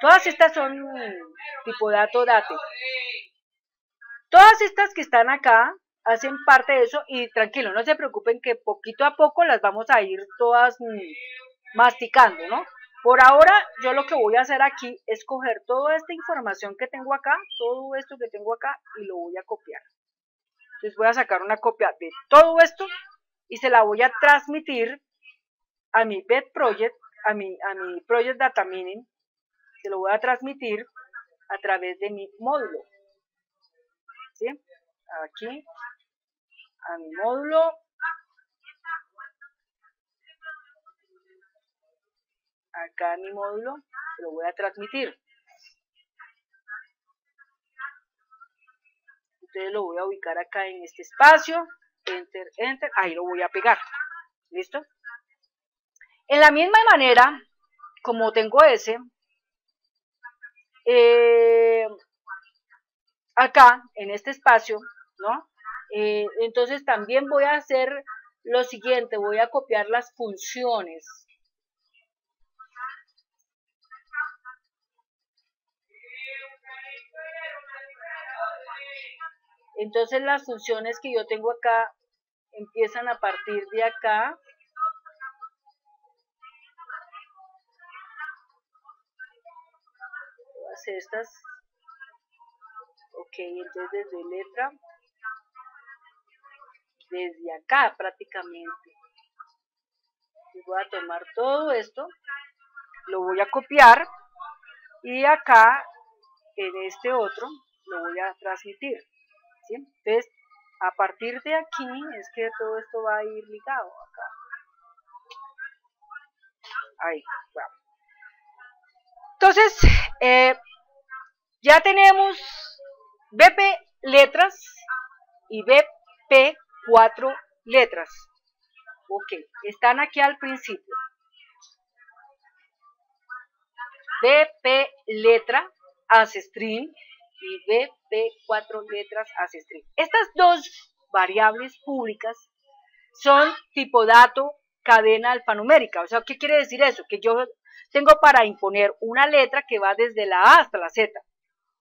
Todas estas son tipo dato date. Todas estas que están acá hacen parte de eso y tranquilo, no se preocupen que poquito a poco las vamos a ir todas mm, masticando, ¿no? Por ahora yo lo que voy a hacer aquí es coger toda esta información que tengo acá, todo esto que tengo acá y lo voy a copiar. Entonces voy a sacar una copia de todo esto y se la voy a transmitir a mi bed project, a mi, a mi project data mining, se lo voy a transmitir a través de mi módulo. ¿Sí? Aquí a mi módulo. Acá en mi módulo lo voy a transmitir. Entonces lo voy a ubicar acá en este espacio. Enter, enter. Ahí lo voy a pegar. ¿Listo? En la misma manera, como tengo ese, eh, acá, en este espacio, ¿no? Eh, entonces también voy a hacer lo siguiente, voy a copiar las funciones. Entonces las funciones que yo tengo acá empiezan a partir de acá. Todas estas. Ok, entonces desde letra desde acá prácticamente. voy a tomar todo esto, lo voy a copiar y acá en este otro lo voy a transmitir. Entonces, a partir de aquí es que todo esto va a ir ligado acá. Ahí, bueno. Entonces, eh, ya tenemos BP letras y BP cuatro letras. Ok, están aquí al principio. BP letra as string y BP cuatro letras as string. Estas dos variables públicas son tipo dato cadena alfanumérica. O sea, ¿qué quiere decir eso? Que yo tengo para imponer una letra que va desde la A hasta la Z.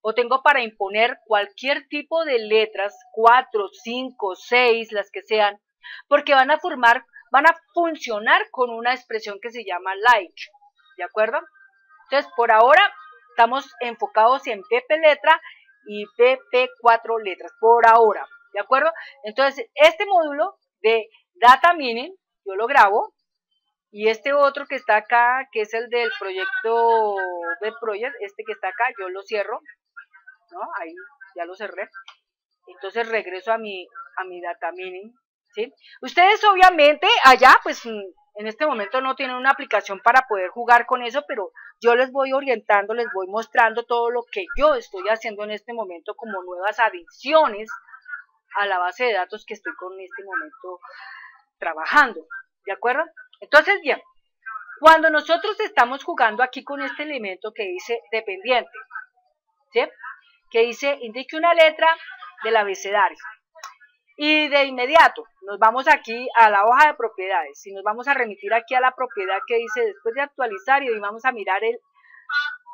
O tengo para imponer cualquier tipo de letras, 4, 5, 6, las que sean, porque van a formar, van a funcionar con una expresión que se llama like. ¿De acuerdo? Entonces, por ahora estamos enfocados en PP letra y PP 4 letras, por ahora. ¿De acuerdo? Entonces, este módulo de data meaning, yo lo grabo, y este otro que está acá, que es el del proyecto Web Project, este que está acá, yo lo cierro, ¿no? Ahí ya lo cerré. Entonces regreso a mi, a mi data mining, ¿sí? Ustedes obviamente allá, pues en este momento no tienen una aplicación para poder jugar con eso, pero yo les voy orientando, les voy mostrando todo lo que yo estoy haciendo en este momento como nuevas adiciones a la base de datos que estoy con este momento trabajando, ¿de acuerdo? Entonces, bien, cuando nosotros estamos jugando aquí con este elemento que dice dependiente, ¿sí? Que dice indique una letra del abecedario, y de inmediato nos vamos aquí a la hoja de propiedades y nos vamos a remitir aquí a la propiedad que dice después de actualizar y vamos a mirar el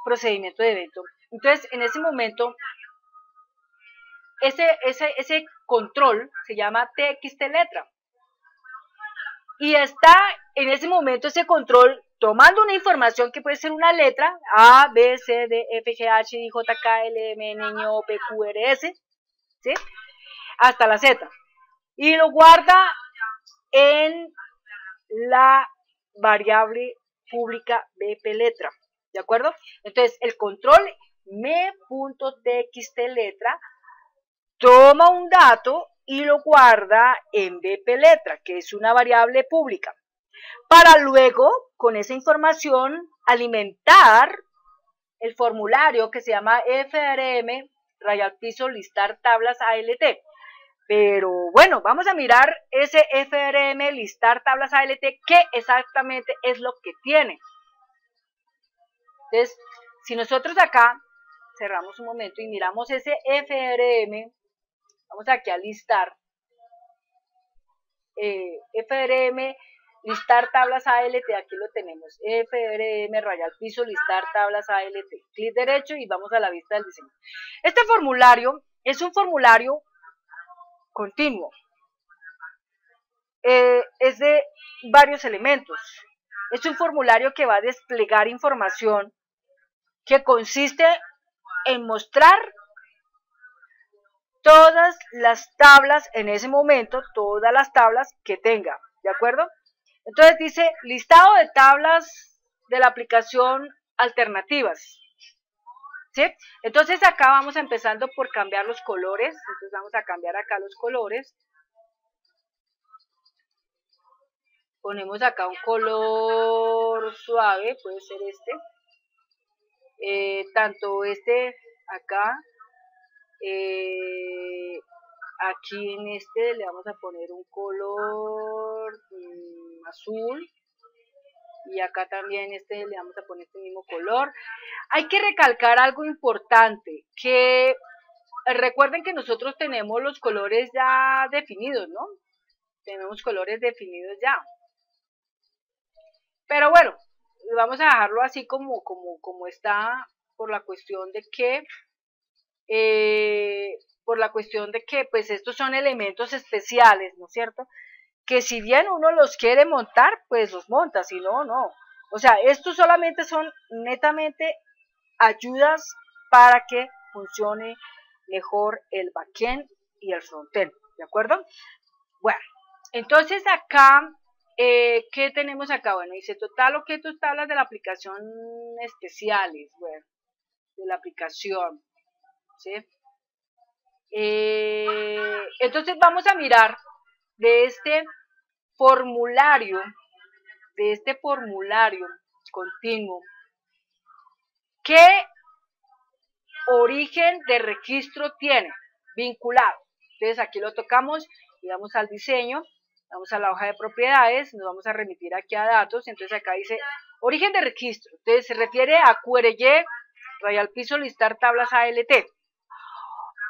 procedimiento de evento. Entonces, en ese momento, ese, ese, ese control se llama TXT letra. Y está en ese momento ese control tomando una información que puede ser una letra, A, B, C, D, F, G, H, I, J, K, L, M, N, O, P, Q, R, S, ¿sí? hasta la Z. Y lo guarda en la variable pública BP letra. ¿De acuerdo? Entonces, el control me.txt letra toma un dato y lo guarda en BP letra, que es una variable pública, para luego, con esa información, alimentar el formulario que se llama FRM, rayal piso, listar tablas ALT. Pero bueno, vamos a mirar ese FRM, listar tablas ALT, qué exactamente es lo que tiene. Entonces, si nosotros acá cerramos un momento y miramos ese FRM, vamos aquí a listar, eh, FRM, listar tablas ALT, aquí lo tenemos, FRM, rayal piso, listar tablas ALT, clic derecho y vamos a la vista del diseño. Este formulario es un formulario continuo. Eh, es de varios elementos. Es un formulario que va a desplegar información que consiste en mostrar todas las tablas en ese momento, todas las tablas que tenga, ¿de acuerdo? Entonces dice listado de tablas de la aplicación alternativas. ¿Sí? Entonces acá vamos empezando por cambiar los colores, entonces vamos a cambiar acá los colores. Ponemos acá un color suave, puede ser este. Eh, tanto este acá, eh, aquí en este le vamos a poner un color mm, azul y acá también este le vamos a poner este mismo color. Hay que recalcar algo importante, que recuerden que nosotros tenemos los colores ya definidos, ¿no? Tenemos colores definidos ya. Pero bueno, vamos a dejarlo así como, como, como está por la cuestión de que eh, por la cuestión de que pues estos son elementos especiales, ¿no es cierto? que si bien uno los quiere montar, pues los monta, si no, no. O sea, estos solamente son netamente ayudas para que funcione mejor el backend y el frontend, ¿de acuerdo? Bueno, entonces acá, eh, ¿qué tenemos acá? Bueno, dice total objetos tablas de la aplicación especiales, bueno, de la aplicación, Eh, entonces vamos a mirar de este formulario, de este formulario continuo, qué origen de registro tiene vinculado. Entonces aquí lo tocamos y vamos al diseño, vamos a la hoja de propiedades, nos vamos a remitir aquí a datos, entonces acá dice origen de registro, entonces se refiere a QRY, rayal piso, listar tablas ALT.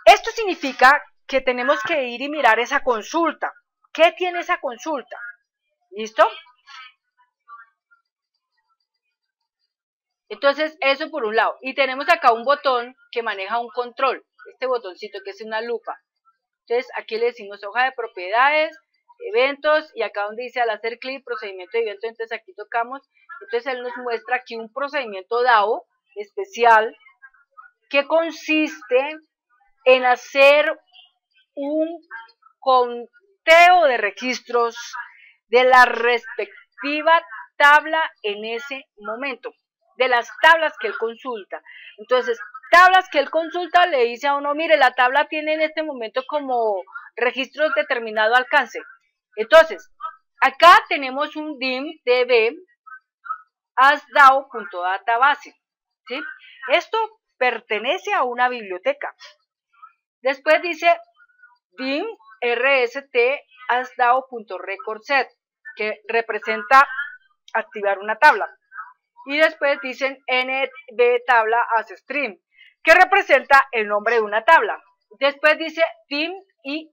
Esto significa que tenemos que ir y mirar esa consulta. ¿Qué tiene esa consulta? ¿Listo? Entonces, eso por un lado. Y tenemos acá un botón que maneja un control. Este botoncito que es una lupa. Entonces, aquí le decimos hoja de propiedades, eventos, y acá donde dice al hacer clic, procedimiento de evento, entonces aquí tocamos. Entonces, él nos muestra aquí un procedimiento DAO especial que consiste en hacer un conteo de registros de la respectiva tabla en ese momento, de las tablas que él consulta. Entonces, tablas que él consulta le dice a uno, mire, la tabla tiene en este momento como registros determinado alcance. Entonces, acá tenemos un dim db asdao.database. ¿sí? Esto pertenece a una biblioteca. Después dice dim rst asdao.recordset, que representa activar una tabla. Y después dicen nb tabla as stream, que representa el nombre de una tabla. Después dice dim ir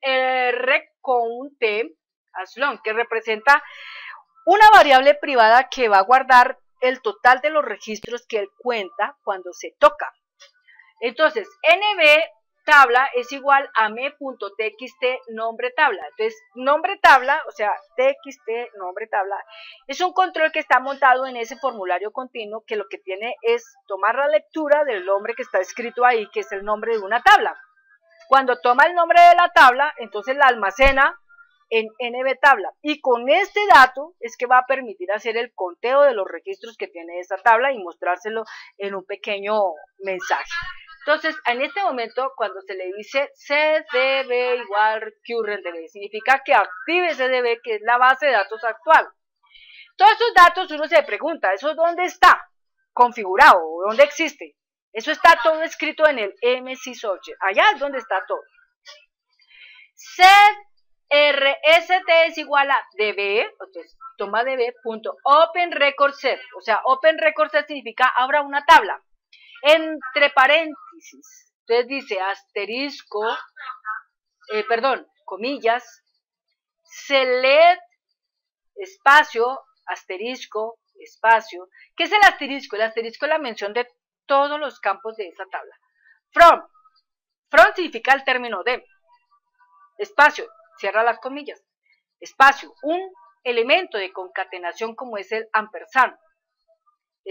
con t as long, que representa una variable privada que va a guardar el total de los registros que él cuenta cuando se toca. Entonces, nb tabla es igual a me.txt nombre tabla. Entonces, nombre tabla, o sea, txt nombre tabla, es un control que está montado en ese formulario continuo que lo que tiene es tomar la lectura del nombre que está escrito ahí, que es el nombre de una tabla. Cuando toma el nombre de la tabla, entonces la almacena en NB tabla. Y con este dato es que va a permitir hacer el conteo de los registros que tiene esa tabla y mostrárselo en un pequeño mensaje. Entonces, en este momento, cuando se le dice CDB igual currentDB, significa que active CDB, que es la base de datos actual. Todos esos datos uno se pregunta, ¿eso dónde está? Configurado, ¿dónde existe? Eso está todo escrito en el MSysObject. Allá es donde está todo. RST es igual a db, entonces toma db.openRecordSet, o sea, OpenRecordSet significa abra una tabla entre paréntesis. Entonces dice asterisco, eh, perdón, comillas, select, espacio, asterisco, espacio. ¿Qué es el asterisco? El asterisco es la mención de todos los campos de esa tabla. From. From significa el término de. Espacio, cierra las comillas. Espacio, un elemento de concatenación como es el ampersand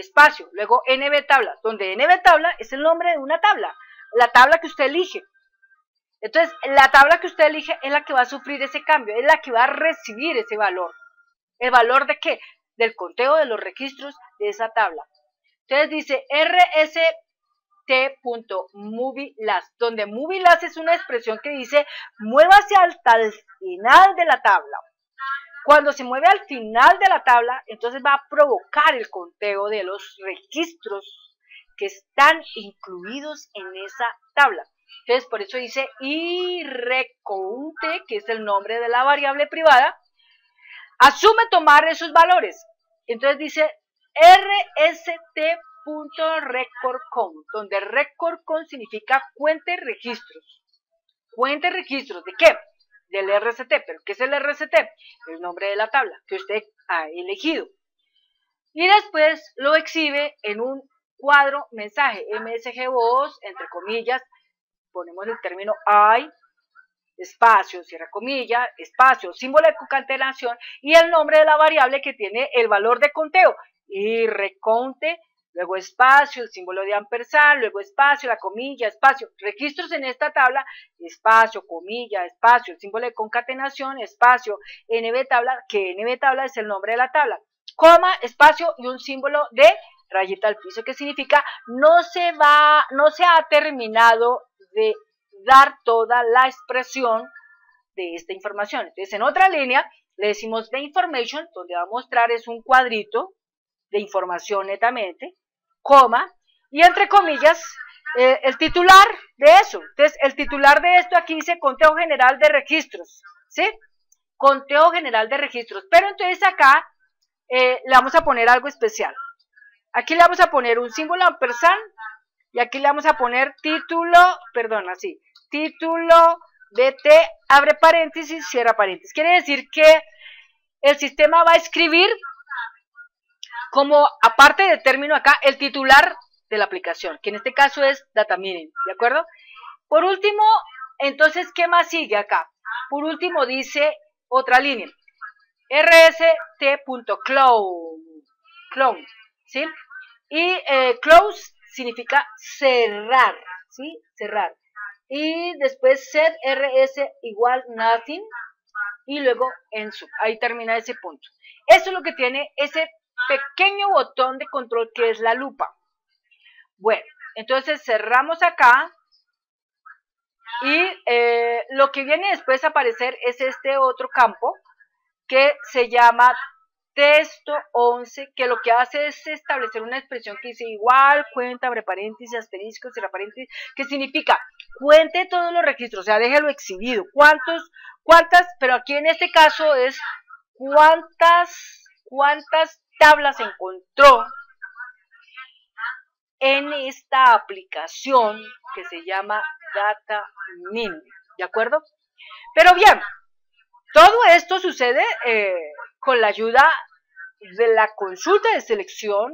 espacio, luego NB tabla, donde NB tabla es el nombre de una tabla, la tabla que usted elige. Entonces, la tabla que usted elige es la que va a sufrir ese cambio, es la que va a recibir ese valor. ¿El valor de qué? Del conteo de los registros de esa tabla. Entonces dice rst.movieLast, donde movieLast es una expresión que dice muévase hasta el final de la tabla. Cuando se mueve al final de la tabla, entonces va a provocar el conteo de los registros que están incluidos en esa tabla. Entonces, por eso dice irrecounte, que es el nombre de la variable privada, asume tomar esos valores. Entonces dice rst.recordCount, donde recordCount significa cuente registros. Cuente registros, ¿de qué? Del RCT. ¿Pero qué es el RCT? El nombre de la tabla que usted ha elegido. Y después lo exhibe en un cuadro mensaje MSG entre comillas, ponemos el término I, espacio, cierra comilla, espacio, símbolo de concatenación y el nombre de la variable que tiene el valor de conteo y reconte luego espacio, el símbolo de ampersand, luego espacio, la comilla, espacio, registros en esta tabla, espacio, comilla, espacio, el símbolo de concatenación, espacio, nb tabla, que nb tabla es el nombre de la tabla, coma, espacio y un símbolo de rayita al piso, que significa no se va, no se ha terminado de dar toda la expresión de esta información. Entonces, en otra línea, le decimos the information, donde va a mostrar es un cuadrito de información netamente, coma, y entre comillas, eh, el titular de eso. Entonces, el titular de esto aquí dice conteo general de registros, ¿sí? Conteo general de registros. Pero entonces acá eh, le vamos a poner algo especial. Aquí le vamos a poner un símbolo ampersand y aquí le vamos a poner título, perdón, así, título BT, abre paréntesis, cierra paréntesis. Quiere decir que el sistema va a escribir como, aparte de término acá, el titular de la aplicación, que en este caso es data mining, ¿de acuerdo? Por último, entonces, ¿qué más sigue acá? Por último dice otra línea, rst.clone, ¿sí? Y eh, close significa cerrar, ¿sí? Cerrar. Y después set rs igual nothing y luego en su. Ahí termina ese punto. Eso es lo que tiene ese pequeño botón de control que es la lupa. Bueno, entonces cerramos acá y eh, lo que viene después a aparecer es este otro campo que se llama texto 11, que lo que hace es establecer una expresión que dice igual, cuenta, abre paréntesis, asterisco, cierra paréntesis, que significa cuente todos los registros, o sea, déjelo exhibido. ¿Cuántos, cuántas, pero aquí en este caso es cuántas, cuántas tablas encontró en esta aplicación que se llama Data Min, ¿de acuerdo? Pero bien, todo esto sucede eh, con la ayuda de la consulta de selección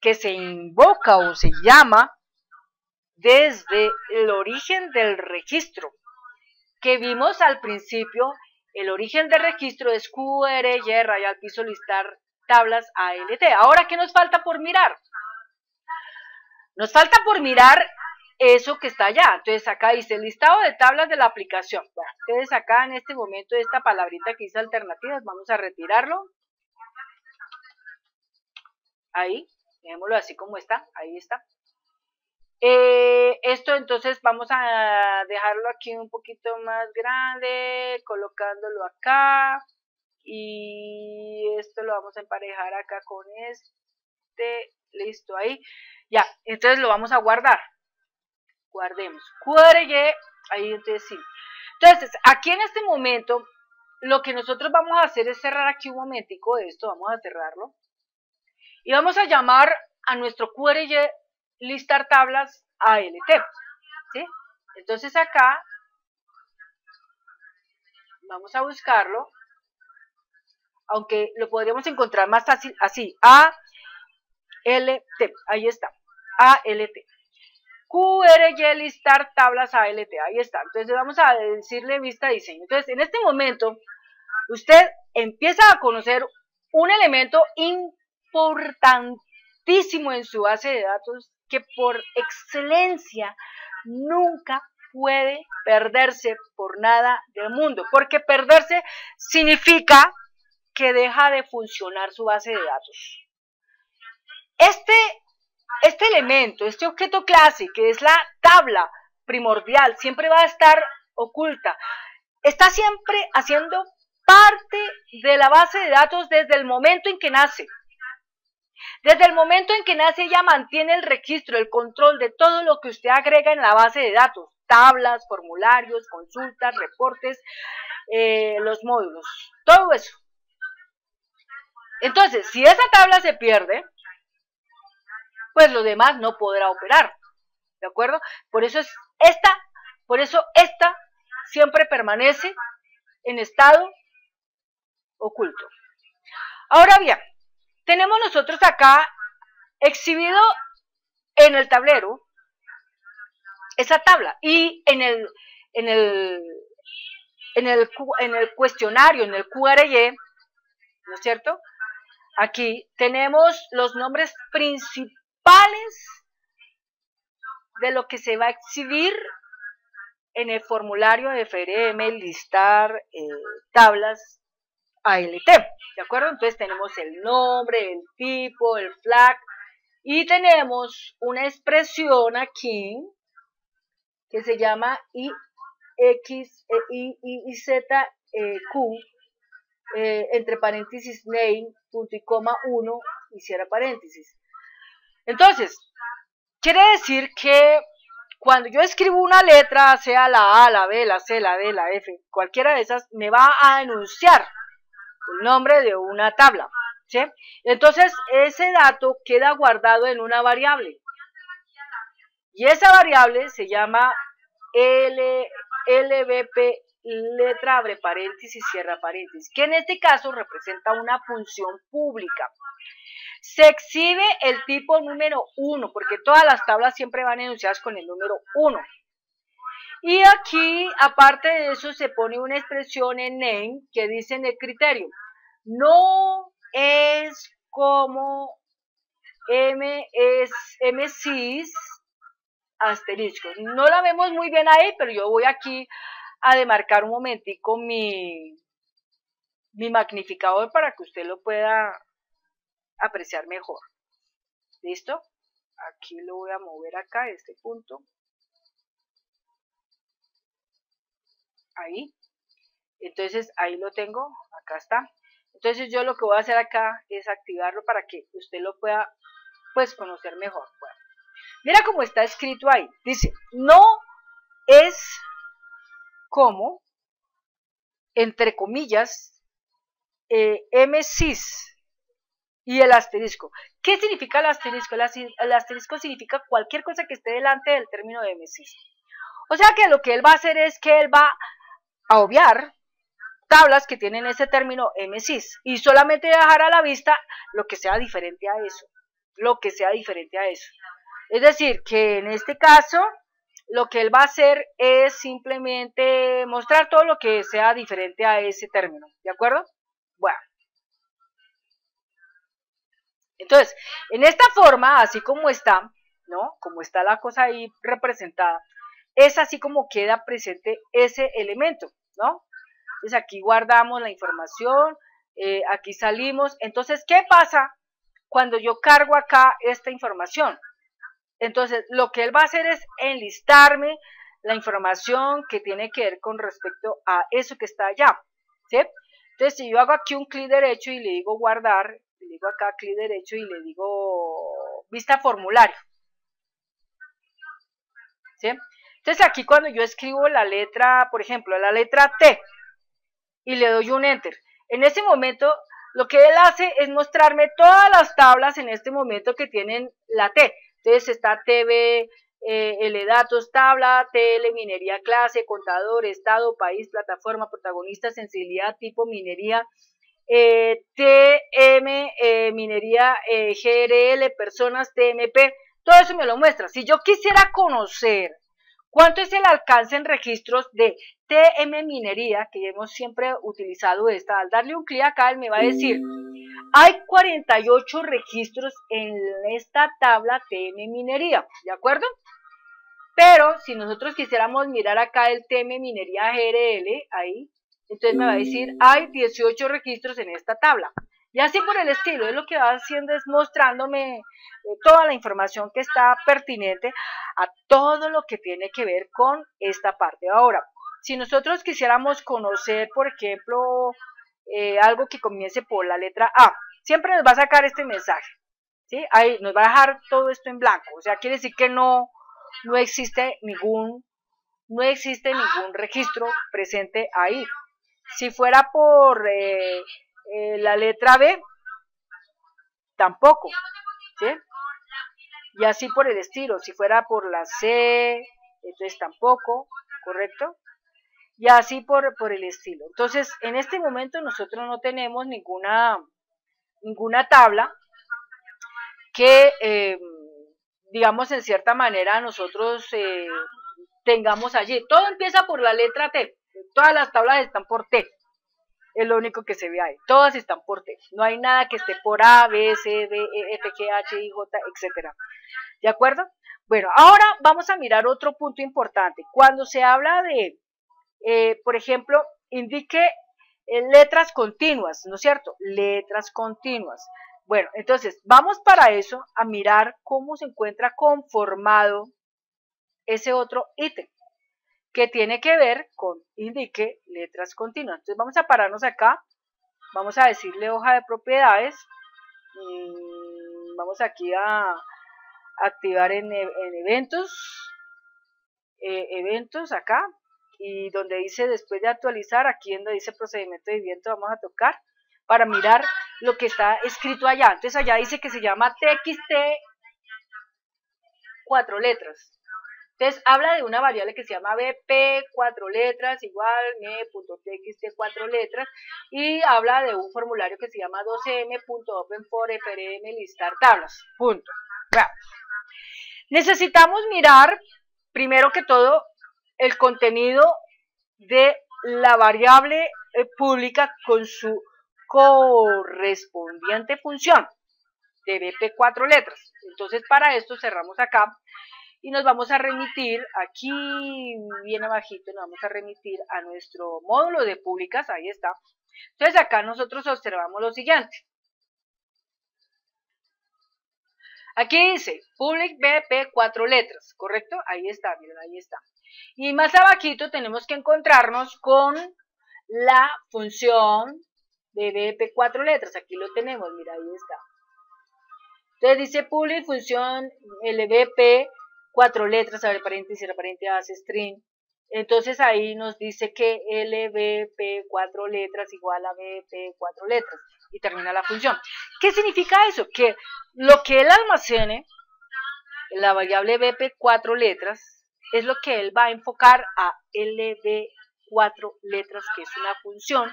que se invoca o se llama desde el origen del registro, que vimos al principio, el origen del registro es QRY, rayal piso listar tablas ALT. Ahora, ¿qué nos falta por mirar? Nos falta por mirar eso que está allá. Entonces acá dice listado de tablas de la aplicación. Bueno, entonces acá en este momento esta palabrita que dice alternativas, vamos a retirarlo. Ahí, dejémoslo así como está, ahí está. Eh, esto entonces vamos a dejarlo aquí un poquito más grande, colocándolo acá. Y esto lo vamos a emparejar acá con este, listo, ahí. Ya, entonces lo vamos a guardar. Guardemos. QRY, ahí entonces sí. Entonces, aquí en este momento, lo que nosotros vamos a hacer es cerrar aquí un momentico esto, vamos a cerrarlo. Y vamos a llamar a nuestro QRY listar tablas ALT. ¿sí? Entonces acá, vamos a buscarlo, aunque lo podríamos encontrar más fácil así, ALT, ahí está. ALT. QRY listar tablas ALT, ahí está. Entonces vamos a decirle vista diseño. Entonces en este momento usted empieza a conocer un elemento importantísimo en su base de datos que por excelencia nunca puede perderse por nada del mundo, porque perderse significa que deja de funcionar su base de datos. Este este elemento, este objeto clase, que es la tabla primordial, siempre va a estar oculta. Está siempre haciendo parte de la base de datos desde el momento en que nace. Desde el momento en que nace ella mantiene el registro, el control de todo lo que usted agrega en la base de datos, tablas, formularios, consultas, reportes, eh, los módulos, todo eso. Entonces, si esa tabla se pierde, pues lo demás no podrá operar. ¿De acuerdo? Por eso es esta, por eso esta siempre permanece en estado oculto. Ahora bien, tenemos nosotros acá exhibido en el tablero esa tabla y en el, en el, en el, en el cuestionario, en el QRY, ¿no es cierto? Aquí tenemos los nombres principales de lo que se va a exhibir en el formulario de FRM, listar eh, tablas ALT, ¿de acuerdo? Entonces tenemos el nombre, el tipo, el flag y tenemos una expresión aquí que se llama IX, I, I, Z, Q, entre paréntesis name, punto y coma 1 y paréntesis. Entonces, quiere decir que cuando yo escribo una letra, sea la A, la B, la C, la D, la F, cualquiera de esas, me va a enunciar el nombre de una tabla. ¿sí? Entonces, ese dato queda guardado en una variable. Y esa variable se llama L, LBP letra abre paréntesis, cierra paréntesis, que en este caso representa una función pública. Se exhibe el tipo número 1, porque todas las tablas siempre van enunciadas con el número 1. Y aquí, aparte de eso, se pone una expresión en name que dice en el criterio, no es como M es M6 asterisco. No la vemos muy bien ahí, pero yo voy aquí a demarcar un momentico mi, mi magnificador para que usted lo pueda apreciar mejor. ¿Listo? Aquí lo voy a mover acá, este punto. Ahí. Entonces ahí lo tengo, acá está. Entonces yo lo que voy a hacer acá es activarlo para que usted lo pueda pues conocer mejor. Bueno, mira cómo está escrito ahí. Dice, no es como, entre comillas, eh, MCIS y el asterisco. ¿Qué significa el asterisco? El asterisco significa cualquier cosa que esté delante del término de MCIS. O sea que lo que él va a hacer es que él va a obviar tablas que tienen ese término MCIS y solamente dejar a la vista lo que sea diferente a eso, lo que sea diferente a eso. Es decir, que en este caso lo que él va a hacer es simplemente mostrar todo lo que sea diferente a ese término, ¿de acuerdo? Bueno. Entonces, en esta forma, así como está, ¿no? Como está la cosa ahí representada, es así como queda presente ese elemento, ¿no? Entonces aquí guardamos la información, eh, aquí salimos. Entonces, ¿qué pasa cuando yo cargo acá esta información? Entonces, lo que él va a hacer es enlistarme la información que tiene que ver con respecto a eso que está allá. ¿sí? Entonces, si yo hago aquí un clic derecho y le digo guardar, le digo acá clic derecho y le digo vista formulario. ¿sí? Entonces, aquí cuando yo escribo la letra, por ejemplo, la letra T, y le doy un enter, en ese momento lo que él hace es mostrarme todas las tablas en este momento que tienen la T. Entonces está TV, eh, L datos, tabla, TL, minería clase, contador, estado, país, plataforma, protagonista, sensibilidad, tipo, minería, eh, TM, eh, minería, GRL, personas, TMP, todo eso me lo muestra. Si yo quisiera conocer cuánto es el alcance en registros de TM Minería, que hemos siempre utilizado esta, al darle un clic acá, él me va a decir hay 48 registros en esta tabla TM Minería, ¿de acuerdo? Pero si nosotros quisiéramos mirar acá el TM Minería GRL, ahí, entonces me va a decir, hay 18 registros en esta tabla. Y así por el estilo, es lo que va haciendo es mostrándome eh, toda la información que está pertinente a todo lo que tiene que ver con esta parte. Ahora, si nosotros quisiéramos conocer, por ejemplo, eh, algo que comience por la letra A. Siempre nos va a sacar este mensaje. ¿sí? Ahí nos va a dejar todo esto en blanco. O sea, quiere decir que no, no existe ningún no existe ningún registro presente ahí. Si fuera por eh, eh, la letra B, tampoco. ¿sí? Y así por el estilo. Si fuera por la C, entonces tampoco, ¿correcto? y así por, por el estilo. Entonces, en este momento nosotros no tenemos ninguna, ninguna tabla que, eh, digamos, en cierta manera nosotros eh, tengamos allí. Todo empieza por la letra T. Todas las tablas están por T. Es lo único que se ve ahí. Todas están por T. No hay nada que esté por A, B, C, D, E, F, G, H, I, J, etc. ¿De acuerdo? Bueno, ahora vamos a mirar otro punto importante. Cuando se habla de eh, por ejemplo, indique eh, letras continuas, ¿no es cierto? Letras continuas. Bueno, entonces vamos para eso a mirar cómo se encuentra conformado ese otro ítem. Que tiene que ver con indique letras continuas. Entonces vamos a pararnos acá, vamos a decirle hoja de propiedades, mm, vamos aquí a activar en, eventos, eh, eventos acá, y donde dice después de actualizar, aquí donde dice procedimiento de viento, vamos a tocar para mirar lo que está escrito allá. Entonces allá dice que se llama TXT cuatro letras. Entonces habla de una variable que se llama BP, cuatro letras, igual me.txt, cuatro letras, y habla de un formulario que se llama 12m.open for frm listar tablas. Punto. Necesitamos mirar, primero que todo, el contenido de la variable eh, pública con su correspondiente función de BP cuatro letras. Entonces para esto cerramos acá y nos vamos a remitir aquí bien abajito, nos vamos a remitir a nuestro módulo de públicas, ahí está. Entonces acá nosotros observamos lo siguiente. Aquí dice public BP cuatro letras, ¿correcto? Ahí está, miren, ahí está. Y más abajito tenemos que encontrarnos con la función de BP cuatro letras. Aquí lo tenemos, mira, ahí está. Entonces dice public función LBP cuatro letras, abre paréntesis, cierra paréntesis, hace string. Entonces ahí nos dice que LBP cuatro letras igual a BP cuatro letras y termina la función. ¿Qué significa eso? Que lo que él almacene, la variable BP cuatro letras, es lo que él va a enfocar a LB cuatro letras, que es una función,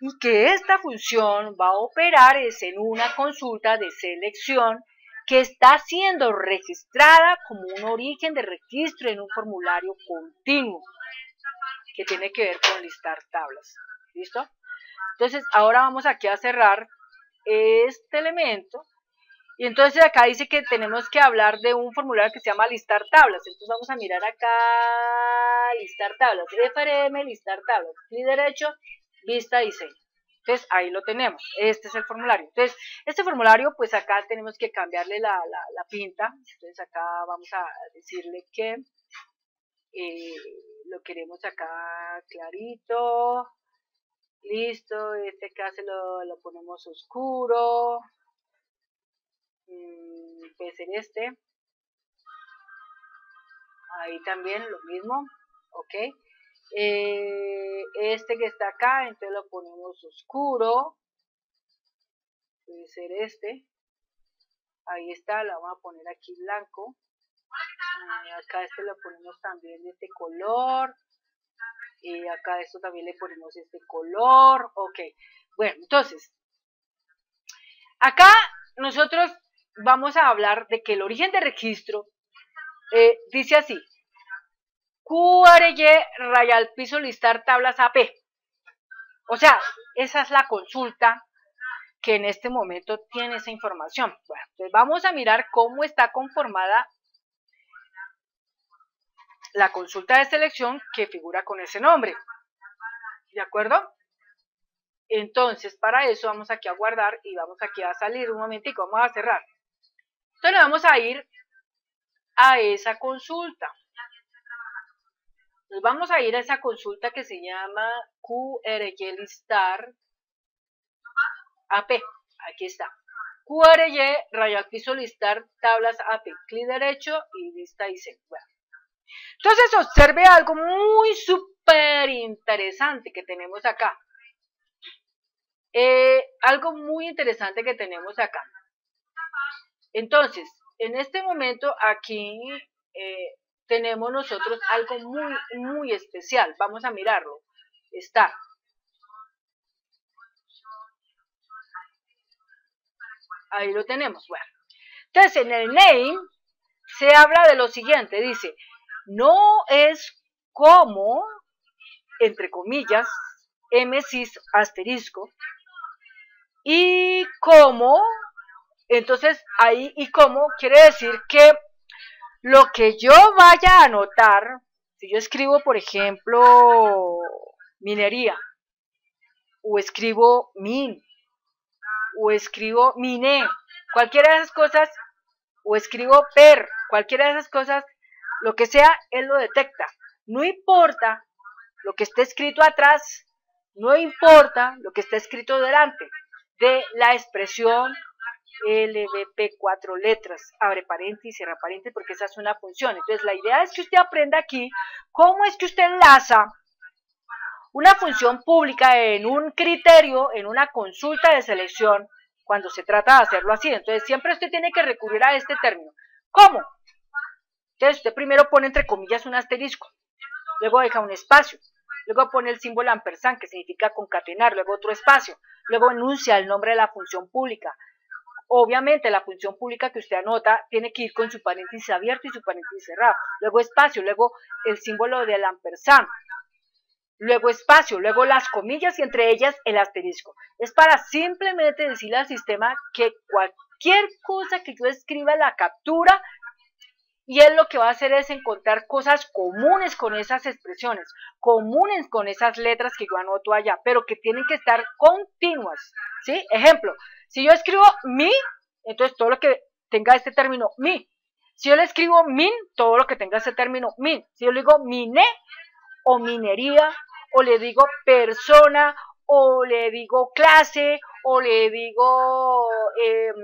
y que esta función va a operar es en una consulta de selección que está siendo registrada como un origen de registro en un formulario continuo que tiene que ver con listar tablas. ¿Listo? Entonces, ahora vamos aquí a cerrar este elemento. Y entonces acá dice que tenemos que hablar de un formulario que se llama listar tablas. Entonces vamos a mirar acá, listar tablas, FRM, listar tablas, clic derecho, vista diseño. Entonces ahí lo tenemos, este es el formulario. Entonces este formulario pues acá tenemos que cambiarle la, pinta, entonces acá vamos a decirle que eh, lo queremos acá clarito, listo, este se lo, lo ponemos oscuro, mm, puede ser este, ahí también lo mismo, ok. Eh, este que está acá, entonces lo ponemos oscuro. Puede ser este. Ahí está, lo vamos a poner aquí blanco. Eh, acá este lo ponemos también de este color. Y acá esto también le ponemos este color. Ok. Bueno, entonces. Acá nosotros vamos a hablar de que el origen de registro eh, dice así. QRY rayal piso listar tablas AP. O sea, esa es la consulta que en este momento tiene esa información. Bueno, entonces vamos a mirar cómo está conformada la consulta de selección que figura con ese nombre. ¿De acuerdo? Entonces, para eso vamos aquí a guardar y vamos aquí a salir un momentico, vamos a cerrar. Entonces vamos a ir a esa consulta vamos a ir a esa consulta que se llama QRY listar AP. Aquí está. QRY rayal piso listar tablas AP. Clic derecho y lista y Bueno. Entonces observe algo muy súper interesante que tenemos acá. Eh, algo muy interesante que tenemos acá. Entonces, en este momento aquí eh, tenemos nosotros algo muy, muy especial. Vamos a mirarlo. Está. Ahí lo tenemos. Bueno. Entonces, en el name se habla de lo siguiente. Dice, no es como, entre comillas, MSIS asterisco, y como, entonces ahí y como quiere decir que lo que yo vaya a anotar, si yo escribo, por ejemplo, minería, o escribo min, o escribo mine, cualquiera de esas cosas, o escribo per, cualquiera de esas cosas, lo que sea, él lo detecta. No importa lo que esté escrito atrás, no importa lo que esté escrito delante de la expresión LBP cuatro letras, abre paréntesis, cierra paréntesis, porque esa es una función. Entonces la idea es que usted aprenda aquí cómo es que usted enlaza una función pública en un criterio, en una consulta de selección, cuando se trata de hacerlo así. Entonces siempre usted tiene que recurrir a este término. ¿Cómo? Entonces usted primero pone entre comillas un asterisco, luego deja un espacio, luego pone el símbolo ampersand que significa concatenar, luego otro espacio, luego enuncia el nombre de la función pública, Obviamente la función pública que usted anota tiene que ir con su paréntesis abierto y su paréntesis cerrado. Luego espacio, luego el símbolo del ampersand. Luego espacio, luego las comillas y entre ellas el asterisco. Es para simplemente decirle al sistema que cualquier cosa que yo escriba la captura y él lo que va a hacer es encontrar cosas comunes con esas expresiones, comunes con esas letras que yo anoto allá, pero que tienen que estar continuas. ¿sí? Ejemplo, si yo escribo mi, entonces todo lo que tenga este término mi. Si yo le escribo min, todo lo que tenga este término min. Si yo le digo mine o minería, o le digo persona, o le digo clase, o le digo em,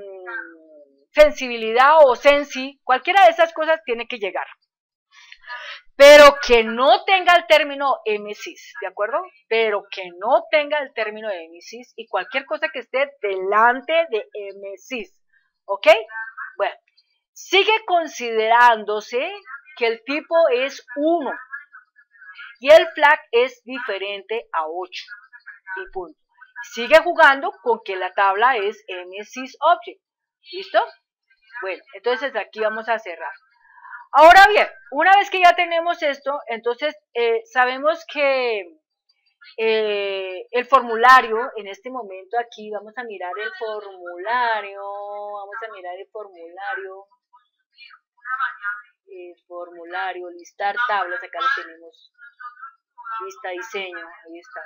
sensibilidad o sensi, cualquiera de esas cosas tiene que llegar pero que no tenga el término emisis, ¿de acuerdo? Pero que no tenga el término emisis y cualquier cosa que esté delante de emisis, ¿ok? Bueno, sigue considerándose que el tipo es 1 y el flag es diferente a 8 y punto. Sigue jugando con que la tabla es emisis object, ¿listo? Bueno, entonces aquí vamos a cerrar. Ahora bien, una vez que ya tenemos esto, entonces eh, sabemos que eh, el formulario, en este momento aquí vamos a mirar el formulario, vamos a mirar el formulario, el formulario, listar tablas, acá lo tenemos, lista diseño, ahí está.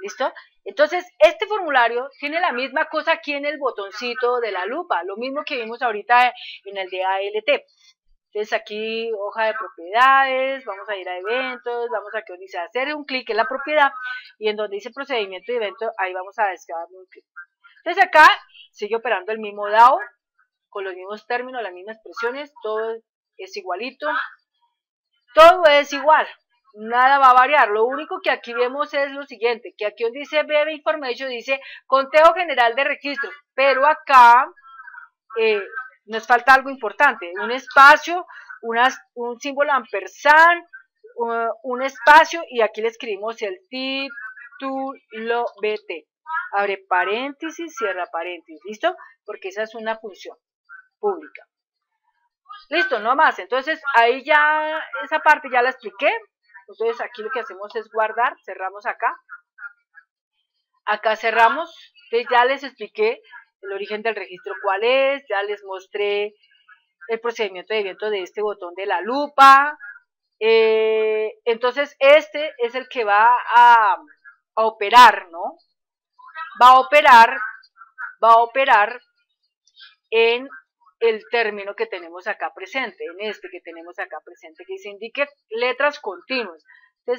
¿Listo? Entonces, este formulario tiene la misma cosa aquí en el botoncito de la lupa, lo mismo que vimos ahorita en el de ALT. Entonces aquí hoja de propiedades, vamos a ir a eventos, vamos a que dice hacer un clic en la propiedad y en donde dice procedimiento de evento, ahí vamos a descargar un clic. Entonces acá sigue operando el mismo DAO, con los mismos términos, las mismas expresiones, todo es igualito, todo es igual, nada va a variar. Lo único que aquí vemos es lo siguiente, que aquí donde dice BB Information dice conteo general de registros, pero acá eh, nos falta algo importante, un espacio, un símbolo ampersand, un espacio y aquí le escribimos el título BT. Abre paréntesis, cierra paréntesis, ¿listo? Porque esa es una función pública. Listo, no más. Entonces ahí ya, esa parte ya la expliqué. Entonces aquí lo que hacemos es guardar, cerramos acá. Acá cerramos. Ya les expliqué el origen del registro cuál es, ya les mostré el procedimiento de viento de este botón de la lupa. Eh, entonces este es el que va a, a operar, ¿no? Va a operar, va a operar en el término que tenemos acá presente, en este que tenemos acá presente, que se indique letras continuas.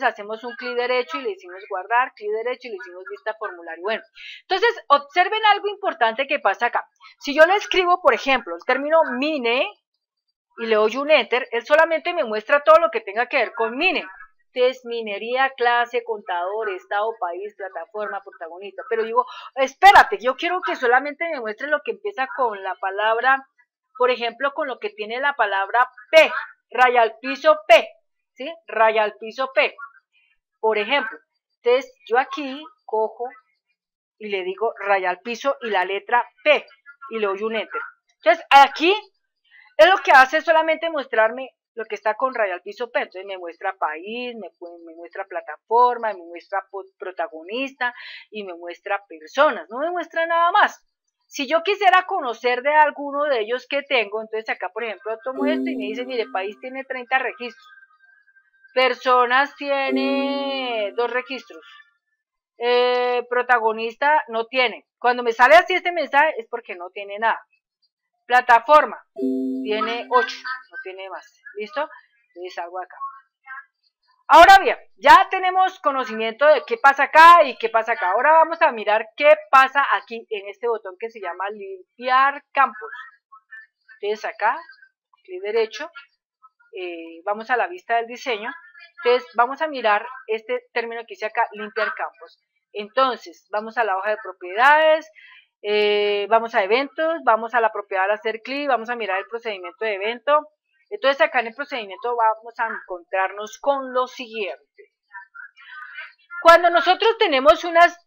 Hacemos un clic derecho y le decimos guardar, clic derecho y le decimos vista formulario. Bueno, entonces observen algo importante que pasa acá. Si yo le escribo, por ejemplo, el término mine y le doy un enter, él solamente me muestra todo lo que tenga que ver con mine. Entonces, minería, clase, contador, estado, país, plataforma, protagonista. Pero digo, espérate, yo quiero que solamente me muestre lo que empieza con la palabra, por ejemplo, con lo que tiene la palabra P, raya al piso P. ¿sí? Raya al piso P. Por ejemplo, entonces yo aquí cojo y le digo raya al piso y la letra P y le doy un enter. Entonces aquí es lo que hace solamente mostrarme lo que está con raya al piso P. Entonces me muestra país, me, me muestra plataforma, me muestra protagonista y me muestra personas. No me muestra nada más. Si yo quisiera conocer de alguno de ellos que tengo, entonces acá por ejemplo tomo esto y me dice, mire, país tiene 30 registros. Personas tiene dos registros. Eh, protagonista no tiene. Cuando me sale así este mensaje es porque no tiene nada. Plataforma tiene 8, no tiene más. ¿Listo? Entonces salgo acá. Ahora bien, ya tenemos conocimiento de qué pasa acá y qué pasa acá. Ahora vamos a mirar qué pasa aquí en este botón que se llama limpiar campos. Entonces acá, clic derecho, eh, vamos a la vista del diseño. Entonces vamos a mirar este término que dice acá, limpiar campos. Entonces, vamos a la hoja de propiedades, eh, vamos a eventos, vamos a la propiedad al hacer clic, vamos a mirar el procedimiento de evento, entonces acá en el procedimiento vamos a encontrarnos con lo siguiente. Cuando nosotros tenemos unas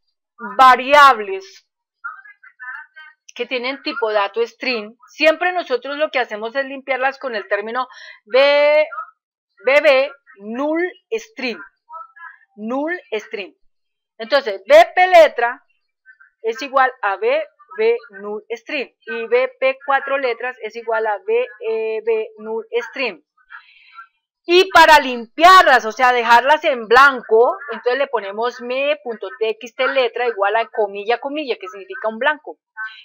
variables que tienen tipo dato string, siempre nosotros lo que hacemos es limpiarlas con el término bb null string. Null string. Entonces, bp letra es igual a b B null string y BP cuatro letras es igual a B, e, B null string. Y para limpiarlas, o sea, dejarlas en blanco, entonces le ponemos me.txt letra igual a comilla, comilla, que significa un blanco.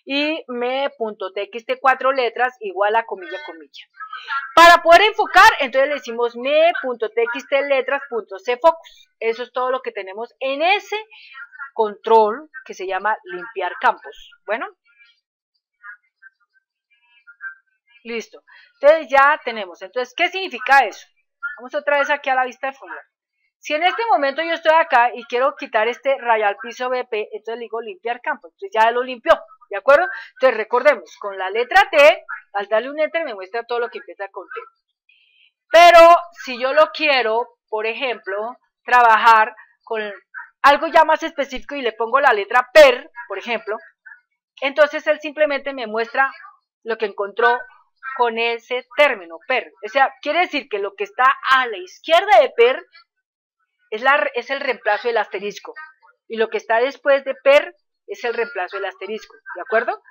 Y me.txt cuatro letras igual a comilla, comilla. Para poder enfocar, entonces le decimos me.txt letras.cfocus. Eso es todo lo que tenemos en ese control que se llama limpiar campos. Bueno, listo. Entonces ya tenemos. Entonces, ¿qué significa eso? Vamos otra vez aquí a la vista de formulario. Si en este momento yo estoy acá y quiero quitar este rayal piso BP, entonces le digo limpiar campos. Entonces ya lo limpió, ¿de acuerdo? Entonces recordemos, con la letra T, al darle un enter me muestra todo lo que empieza con T. Pero si yo lo quiero, por ejemplo, trabajar con algo ya más específico y le pongo la letra per, por ejemplo, entonces él simplemente me muestra lo que encontró con ese término, per. O sea, quiere decir que lo que está a la izquierda de per es, la, es el reemplazo del asterisco. Y lo que está después de per es el reemplazo del asterisco, ¿de acuerdo?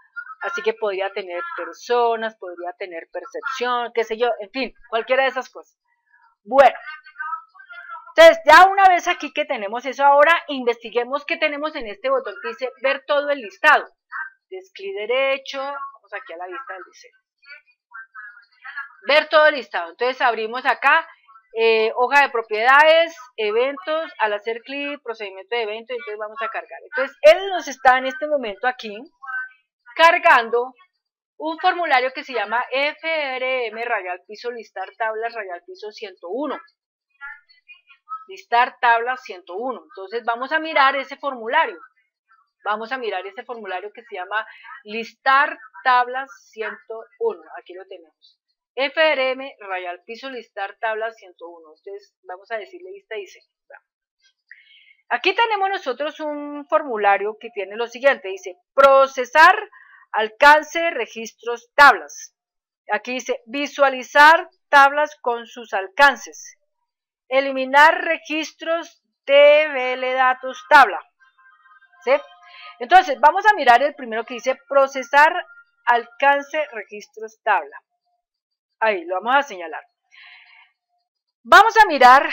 Así que podría tener personas, podría tener percepción, qué sé yo, en fin, cualquiera de esas cosas. Bueno, entonces, ya una vez aquí que tenemos eso, ahora investiguemos qué tenemos en este botón que dice ver todo el listado. Entonces, clic derecho, vamos aquí a la vista del diseño. Ver todo el listado. Entonces, abrimos acá, eh, hoja de propiedades, eventos, al hacer clic, procedimiento de evento, entonces vamos a cargar. Entonces, él nos está en este momento aquí cargando un formulario que se llama FRM Rayal Piso Listar Tablas Rayal Piso 101 listar tabla 101. Entonces vamos a mirar ese formulario. Vamos a mirar ese formulario que se llama listar tablas 101. Aquí lo tenemos. FRM Rayal Piso listar tablas 101. Entonces vamos a decirle lista dice. Aquí tenemos nosotros un formulario que tiene lo siguiente. Dice procesar alcance registros tablas. Aquí dice visualizar tablas con sus alcances. Eliminar registros de datos tabla. ¿Sí? Entonces, vamos a mirar el primero que dice procesar alcance registros tabla. Ahí, lo vamos a señalar. Vamos a mirar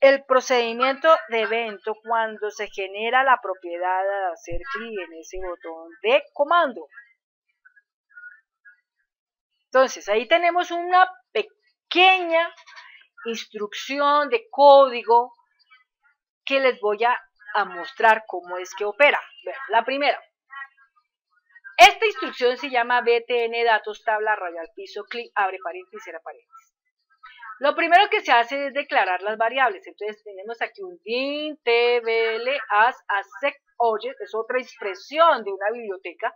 el procedimiento de evento cuando se genera la propiedad de hacer clic en ese botón de comando. Entonces, ahí tenemos una pequeña instrucción de código que les voy a, mostrar cómo es que opera. la primera. Esta instrucción se llama btn datos tabla rayal piso clic abre paréntesis cierra paréntesis. Lo primero que se hace es declarar las variables. Entonces tenemos aquí un din, tbl, as, asec, object, es otra expresión de una biblioteca,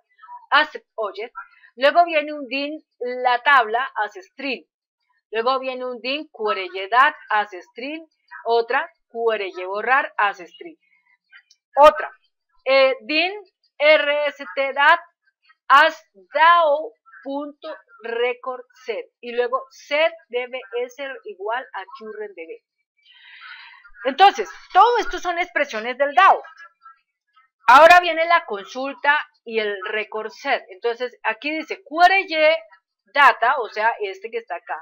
asec, object. Luego viene un din, la tabla, as string. Luego viene un din dat as string, otra QRY borrar as string. Otra, eh, din rstdat as dao punto record set y luego set debe ser igual a currentDB. Entonces, todo esto son expresiones del DAO. Ahora viene la consulta y el record set. Entonces, aquí dice QRY data, o sea, este que está acá,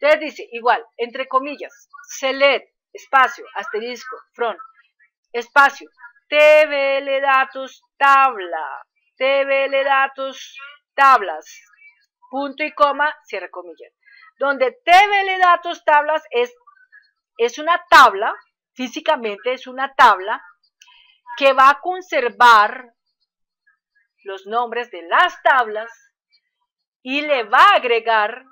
entonces dice, igual, entre comillas, select, espacio, asterisco, front, espacio, tbl datos, tabla, tbl datos, tablas, punto y coma, cierre comillas. Donde tbl datos, tablas es es una tabla, físicamente es una tabla que va a conservar los nombres de las tablas y le va a agregar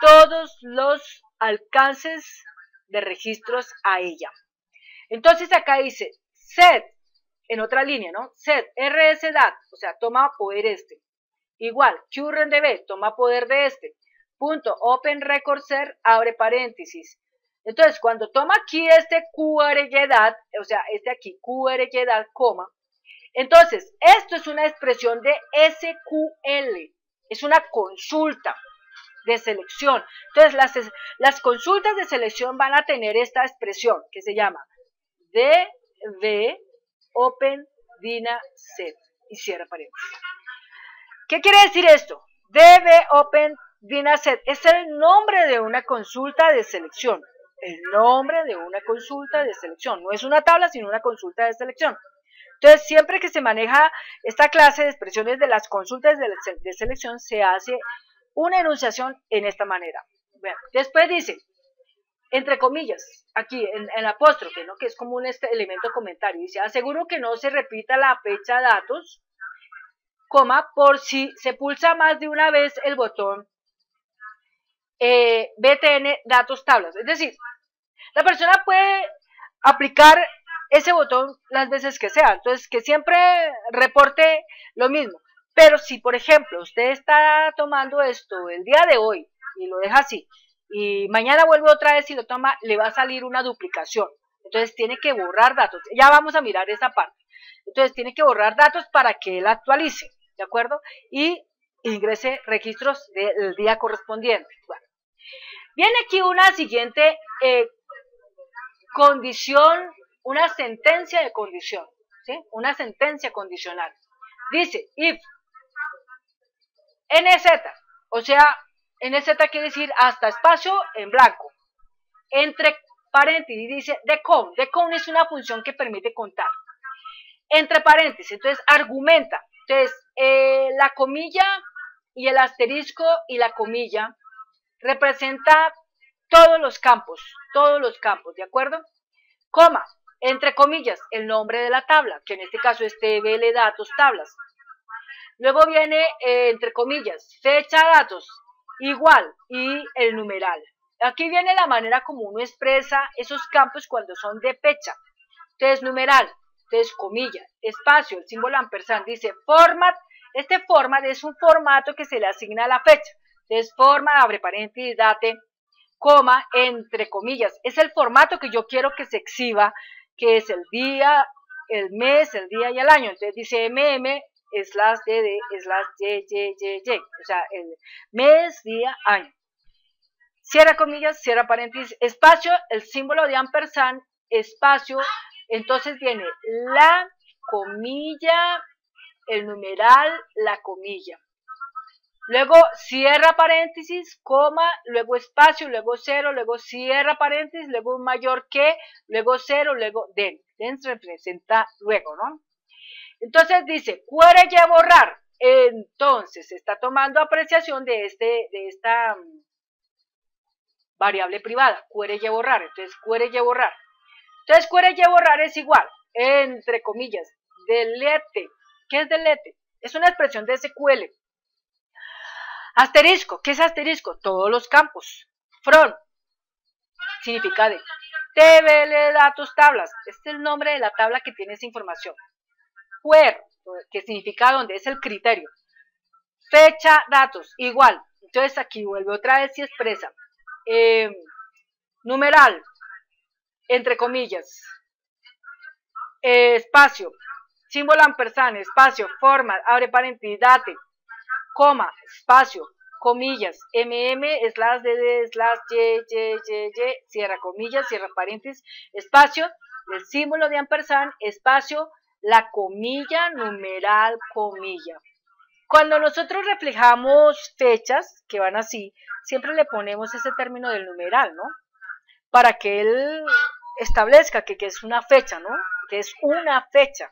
todos los alcances de registros a ella. Entonces acá dice set, en otra línea, ¿no? Set rsdat, o sea, toma poder este. Igual, qrendb, toma poder de este. Punto, open record abre paréntesis. Entonces, cuando toma aquí este qrydad, o sea, este aquí qrydad, coma, entonces, esto es una expresión de SQL, es una consulta de selección. Entonces, las, las consultas de selección van a tener esta expresión que se llama db open dina set y cierra paréntesis. ¿Qué quiere decir esto? db open dina set es el nombre de una consulta de selección. El nombre de una consulta de selección. No es una tabla, sino una consulta de selección. Entonces, siempre que se maneja esta clase de expresiones de las consultas de, selección, se hace una enunciación en esta manera. después dice, entre comillas, aquí en, el apóstrofe, ¿no? que es como un este elemento comentario, dice, aseguro que no se repita la fecha datos, coma, por si se pulsa más de una vez el botón eh, BTN datos tablas. Es decir, la persona puede aplicar ese botón las veces que sea. Entonces, que siempre reporte lo mismo. Pero si, por ejemplo, usted está tomando esto el día de hoy y lo deja así, y mañana vuelve otra vez y lo toma, le va a salir una duplicación. Entonces tiene que borrar datos. Ya vamos a mirar esa parte. Entonces tiene que borrar datos para que él actualice, ¿de acuerdo? Y ingrese registros del día correspondiente. Bueno. Viene aquí una siguiente eh, condición una sentencia de condición, ¿sí? Una sentencia condicional. Dice, if NZ, o sea, NZ quiere decir hasta espacio en blanco, entre paréntesis, dice decon, decon es una función que permite contar, entre paréntesis, entonces argumenta, entonces eh, la comilla y el asterisco y la comilla representa todos los campos, todos los campos, ¿de acuerdo? Coma, entre comillas, el nombre de la tabla, que en este caso es TBL datos tablas. Luego viene, eh, entre comillas, fecha datos, igual, y el numeral. Aquí viene la manera como uno expresa esos campos cuando son de fecha. Entonces, numeral, entonces, comilla, espacio, el símbolo ampersand, dice format. Este format es un formato que se le asigna a la fecha. Entonces, forma, abre paréntesis, date, coma, entre comillas. Es el formato que yo quiero que se exhiba que es el día, el mes, el día y el año. Entonces dice MM slash DD slash Y, Y, Y, Y. O sea, el mes, día, año. Cierra comillas, cierra paréntesis, espacio, el símbolo de ampersand, espacio. Entonces viene la comilla, el numeral, la comilla. Luego cierra paréntesis, coma, luego espacio, luego cero, luego cierra paréntesis, luego mayor que, luego cero, luego den. Den representa luego, ¿no? Entonces dice, ya borrar. Entonces está tomando apreciación de, este, de esta mm, variable privada, ya borrar. Entonces ya borrar. Entonces ya borrar es igual, entre comillas, delete. ¿Qué es delete? Es una expresión de SQL Asterisco, ¿qué es asterisco? Todos los campos. From, significa de. TBL datos tablas, este es el nombre de la tabla que tiene esa información. Que significa dónde, es el criterio. Fecha, datos, igual. Entonces aquí vuelve otra vez y expresa. Eh, numeral, entre comillas. Eh, espacio, símbolo ampersand, espacio, forma, abre paréntesis, date, coma, espacio, comillas, mm, slash dd, slash y, y, y, cierra comillas, cierra paréntesis, espacio, el símbolo de ampersand, espacio, la comilla, numeral, comilla. Cuando nosotros reflejamos fechas, que van así, siempre le ponemos ese término del numeral, ¿no? Para que él establezca que, es una fecha, ¿no? Que es una fecha.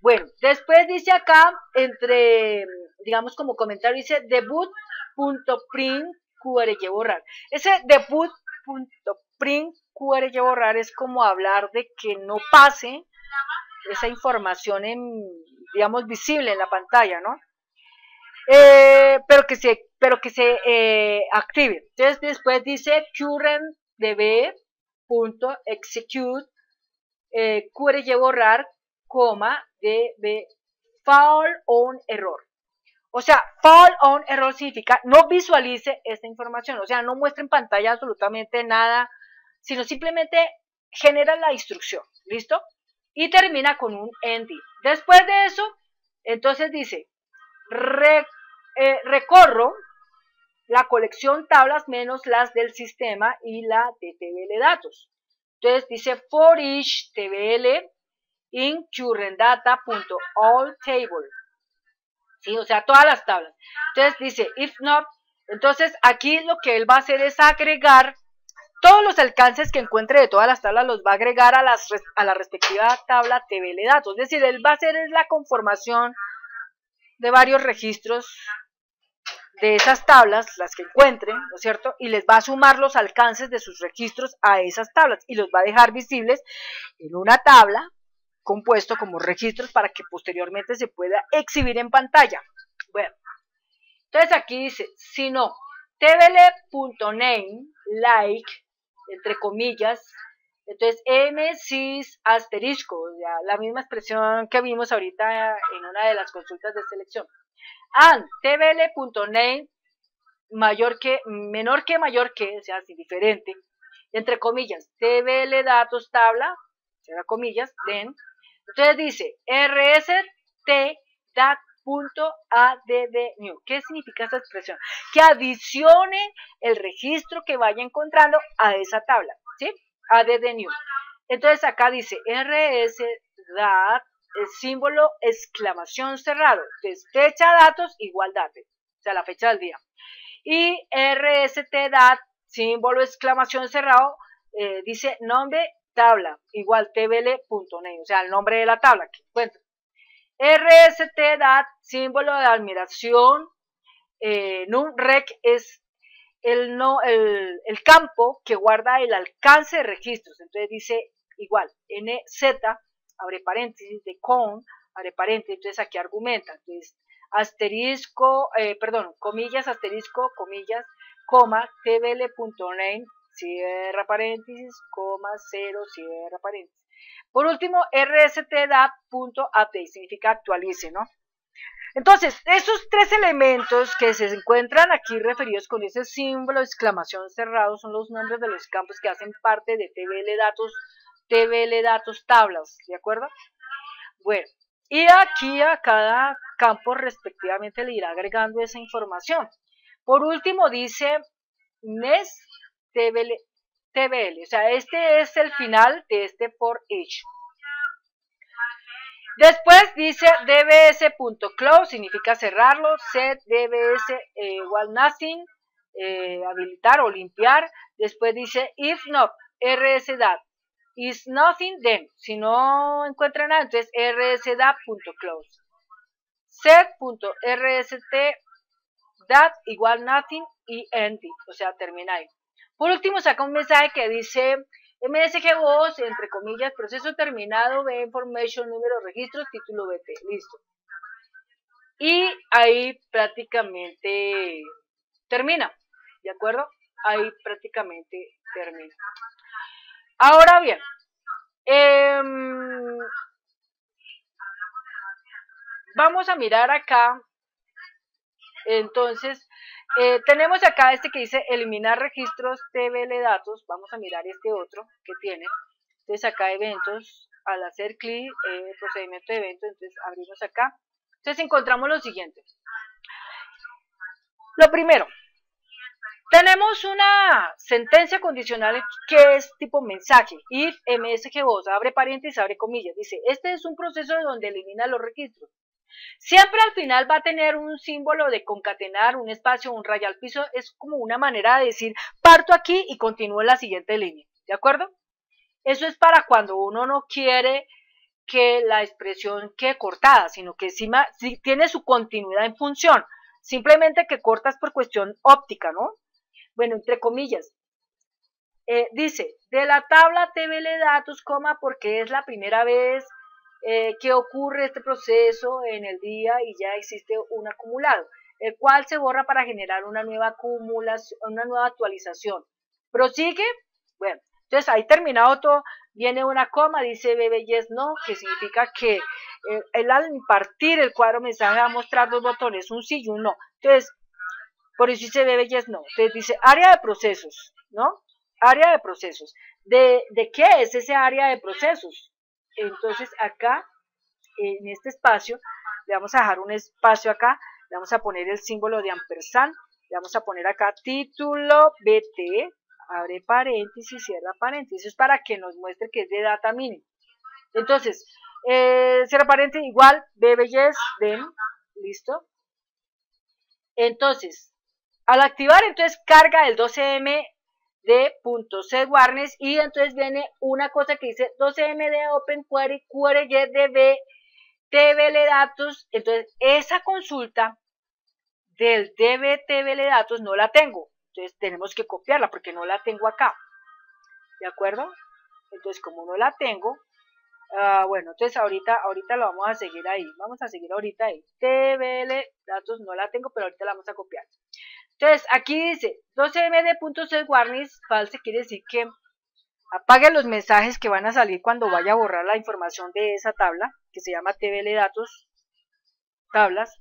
Bueno, después dice acá, entre, digamos como comentario, dice debut.print QRY borrar. Ese debut.print QRY borrar es como hablar de que no pase esa información en, digamos, visible en la pantalla, ¿no? Eh, pero que se, pero que se eh, active. Entonces después dice current db.execute eh, QRY borrar, coma, db fall on error. O sea, fall on error significa no visualice esta información, o sea, no muestre en pantalla absolutamente nada, sino simplemente genera la instrucción, ¿listo? Y termina con un ending. Después de eso, entonces dice, eh, recorro la colección tablas menos las del sistema y la de TBL datos. Entonces dice for each TBL in currentdata.all table. ¿Sí? O sea, todas las tablas. Entonces dice if not. Entonces aquí lo que él va a hacer es agregar todos los alcances que encuentre de todas las tablas los va a agregar a, las, a la respectiva tabla TBL datos. Es decir, él va a hacer la conformación de varios registros de esas tablas, las que encuentren, ¿no es cierto? Y les va a sumar los alcances de sus registros a esas tablas y los va a dejar visibles en una tabla compuesto como registros para que posteriormente se pueda exhibir en pantalla. Bueno, entonces aquí dice, si no, tbl.name, like, entre comillas, entonces msys asterisco, la misma expresión que vimos ahorita en una de las consultas de selección. And tbl.name mayor que, menor que mayor que, o sea, así diferente, entre comillas, tbl datos tabla, cierra comillas, den, entonces dice rst.dat.addnew. ¿Qué significa esta expresión? Que adicione el registro que vaya encontrando a esa tabla, ¿sí? addnew. Entonces acá dice rs.dat el símbolo exclamación cerrado, entonces fecha datos igual date, o sea, la fecha del día. Y rstdat, símbolo exclamación cerrado, eh, dice nombre tabla igual tbl.name, o sea, el nombre de la tabla que encuentra. rstdat, símbolo de admiración, eh, numrec es el, no, el, el, campo que guarda el alcance de registros, entonces dice igual, nz abre paréntesis, de con, abre paréntesis, entonces aquí argumenta, entonces asterisco, eh, perdón, comillas, asterisco, comillas, coma, tbl.name, cierra paréntesis, coma, cero, cierra paréntesis. Por último, rstda.update, significa actualice, ¿no? Entonces, esos tres elementos que se encuentran aquí referidos con ese símbolo de exclamación cerrado son los nombres de los campos que hacen parte de TBL Datos TBL datos tablas, ¿de acuerdo? Bueno, y aquí a cada campo respectivamente le irá agregando esa información. Por último dice NES TBL, TBL, o sea, este es el final de este for each. Después dice dbs.close, significa cerrarlo, set dbs eh, nothing, eh, habilitar o limpiar. Después dice if not, rsdat, is nothing then. Si no encuentra nada, entonces rsda.close. set.rst igual nothing y empty, o sea, termina ahí. Por último, saca un mensaje que dice MSG voz, entre comillas, proceso terminado, B information, número, registro, título BT, listo. Y ahí prácticamente termina, ¿de acuerdo? Ahí prácticamente termina. Ahora bien, em, vamos a mirar acá. Entonces, eh, tenemos acá este que dice eliminar registros TBL datos. Vamos a mirar este otro que tiene. Entonces acá eventos, al hacer clic, eh, procedimiento de eventos, entonces abrimos acá. Entonces encontramos lo siguiente. Lo primero, tenemos una sentencia condicional que es tipo mensaje, if msg voz, abre paréntesis, abre comillas, dice, este es un proceso donde elimina los registros. Siempre al final va a tener un símbolo de concatenar, un espacio, un raya al piso, es como una manera de decir, parto aquí y continúo en la siguiente línea, ¿de acuerdo? Eso es para cuando uno no quiere que la expresión quede cortada, sino que encima tiene su continuidad en función, simplemente que cortas por cuestión óptica, ¿no? bueno, entre comillas. eh, dice, de la tabla TBL datos, coma, porque es la primera vez eh, que ocurre este proceso en el día y ya existe un acumulado, el cual se borra para generar una nueva acumulación, una nueva actualización. Prosigue, bueno, entonces ahí terminado todo, viene una coma, dice yes no, que significa que eh, el al impartir el cuadro mensaje va a mostrar dos botones, un sí y un no. Entonces, por eso dice yes no. Entonces dice área de procesos, ¿no? Área de procesos. ¿De, ¿De qué es ese área de procesos? Entonces acá, en este espacio, le vamos a dejar un espacio acá, le vamos a poner el símbolo de ampersand, le vamos a poner acá título BT, abre paréntesis, cierra paréntesis, para que nos muestre que es de data mínimo. Entonces, eh, cierra paréntesis, igual, yes, den, listo. Entonces, al activar, entonces carga el 12M de .cwarnes y entonces viene una cosa que dice 12M de Open Query, Query DB, TBL datos. Entonces, esa consulta del DB TBL datos no la tengo. Entonces, tenemos que copiarla porque no la tengo acá. ¿De acuerdo? Entonces, como no la tengo, uh, bueno, entonces ahorita, ahorita lo vamos a seguir ahí. Vamos a seguir ahorita ahí. TBL datos no la tengo, pero ahorita la vamos a copiar. Entonces, aquí dice 12md.setWarnings false, quiere decir que apague los mensajes que van a salir cuando vaya a borrar la información de esa tabla, que se llama TBL datos, tablas.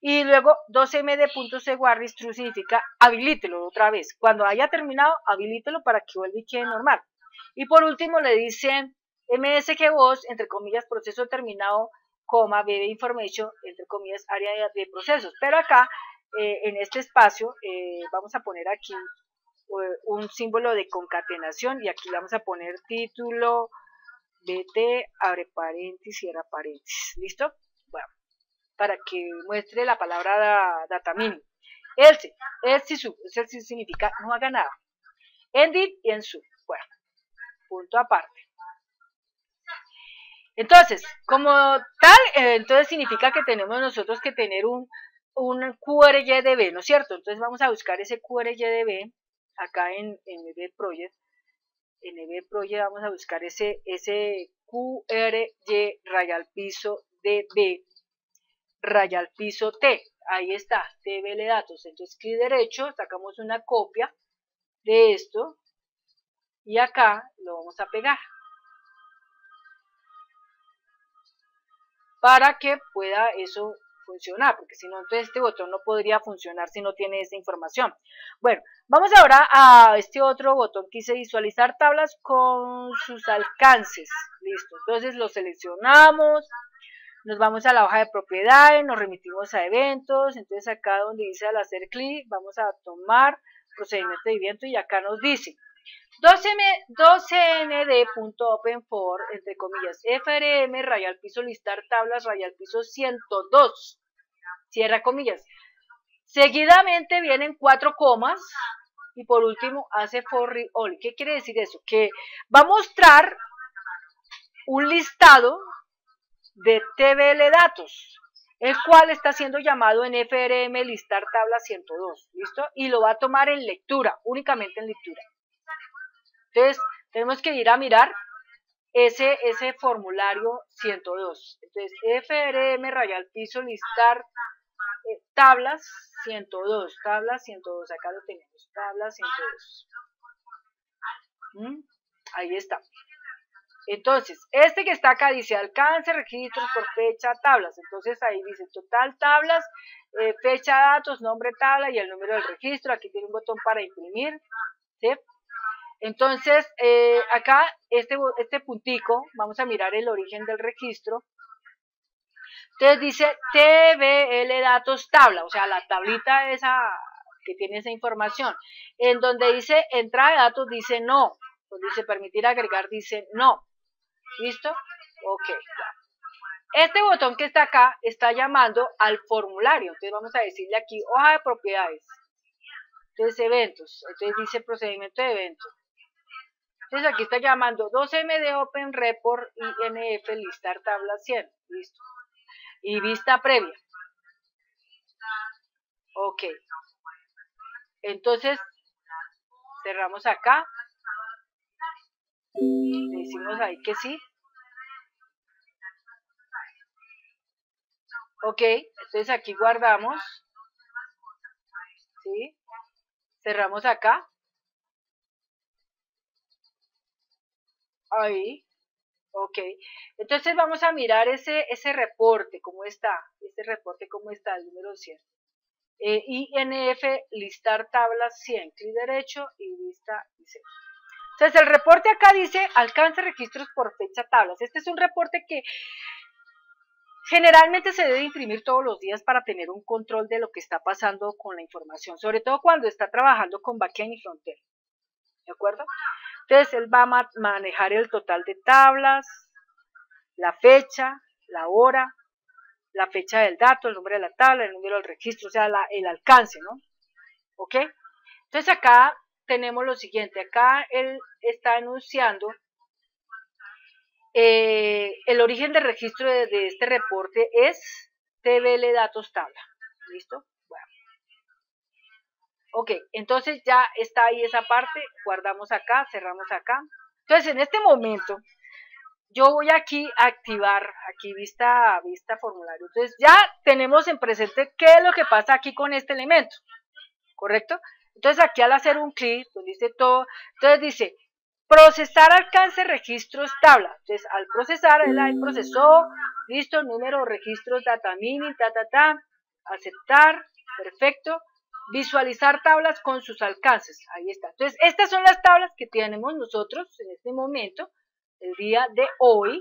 Y luego 12md.cwarnings true significa habilítelo otra vez. Cuando haya terminado, habilítelo para que vuelva y quede normal. Y por último le dice msgvoz, entre comillas, proceso terminado, coma, bb information, entre comillas, área de procesos. Pero acá eh, en este espacio eh, vamos a poner aquí eh, un símbolo de concatenación y aquí vamos a poner título bt, abre paréntesis, cierra paréntesis, ¿listo? Bueno, para que muestre la palabra data mini. Else, else sub, else significa no haga nada. Endit y en sub, bueno, punto aparte. Entonces, como tal, entonces significa que tenemos nosotros que tener un un QRYDB, ¿no es cierto? Entonces vamos a buscar ese QRYDB acá en, en Project. En EB Project vamos a buscar ese, ese QRY rayal piso DB rayal piso T. Ahí está, TBL datos. Entonces clic derecho, sacamos una copia de esto y acá lo vamos a pegar. Para que pueda eso funcionar, porque si no, entonces este botón no podría funcionar si no tiene esa información. Bueno, vamos ahora a este otro botón que dice visualizar tablas con sus alcances. Listo, entonces lo seleccionamos, nos vamos a la hoja de propiedades, nos remitimos a eventos, entonces acá donde dice al hacer clic, vamos a tomar procedimiento de evento y acá nos dice 12nd.open entre comillas, frm, rayal piso listar tablas, rayal piso 102, cierra comillas. Seguidamente vienen cuatro comas y por último hace for all. ¿Qué quiere decir eso? Que va a mostrar un listado de TBL datos, el cual está siendo llamado en FRM listar tabla 102, ¿listo? Y lo va a tomar en lectura, únicamente en lectura. Entonces, tenemos que ir a mirar ese, ese formulario 102. Entonces, FRM rayal piso listar eh, tablas 102, tablas 102, acá lo tenemos, tablas 102. ¿Mm? Ahí está. Entonces, este que está acá dice alcance, registros por fecha, tablas. Entonces ahí dice total tablas, eh, fecha, datos, nombre, tabla y el número del registro. Aquí tiene un botón para imprimir. Entonces, eh, acá, este, este puntico, vamos a mirar el origen del registro. Entonces dice TBL datos tabla, o sea, la tablita esa que tiene esa información. En donde dice entrada de datos dice no. Donde dice permitir agregar dice no. ¿Listo? Ok. Este botón que está acá está llamando al formulario. Entonces vamos a decirle aquí hoja de propiedades. Entonces eventos. Entonces dice procedimiento de eventos. Entonces aquí está llamando 2MD Open Report INF listar tabla 100. Listo. Y vista previa. Ok. Entonces, cerramos acá. Decimos ahí que sí. Ok, entonces aquí guardamos. ¿Sí? Cerramos acá. Ahí. Ok. Entonces vamos a mirar ese, ese reporte, cómo está. Ese reporte, cómo está, el número 100. Eh, INF, listar tablas 100. Clic derecho y lista dice. Entonces el reporte acá dice alcance registros por fecha tablas. Este es un reporte que Generalmente se debe imprimir todos los días para tener un control de lo que está pasando con la información, sobre todo cuando está trabajando con backend y frontend. ¿De acuerdo? Entonces él va a manejar el total de tablas, la fecha, la hora, la fecha del dato, el número de la tabla, el número del registro, o sea, el alcance, ¿no? ¿Ok? Entonces acá tenemos lo siguiente, acá él está anunciando eh, el origen de registro de, este reporte es TBL datos tabla. ¿Listo? Ok, entonces ya está ahí esa parte, guardamos acá, cerramos acá. Entonces en este momento yo voy aquí a activar, aquí vista, vista formulario. Entonces ya tenemos en presente qué es lo que pasa aquí con este elemento, ¿correcto? Entonces aquí al hacer un clic, donde dice todo, entonces dice Procesar alcance registros tabla. Entonces, al procesar, él ahí procesó, listo, número, registros, data mini, ta, ta, ta, aceptar, perfecto. Visualizar tablas con sus alcances, ahí está. Entonces, estas son las tablas que tenemos nosotros en este momento, el día de hoy,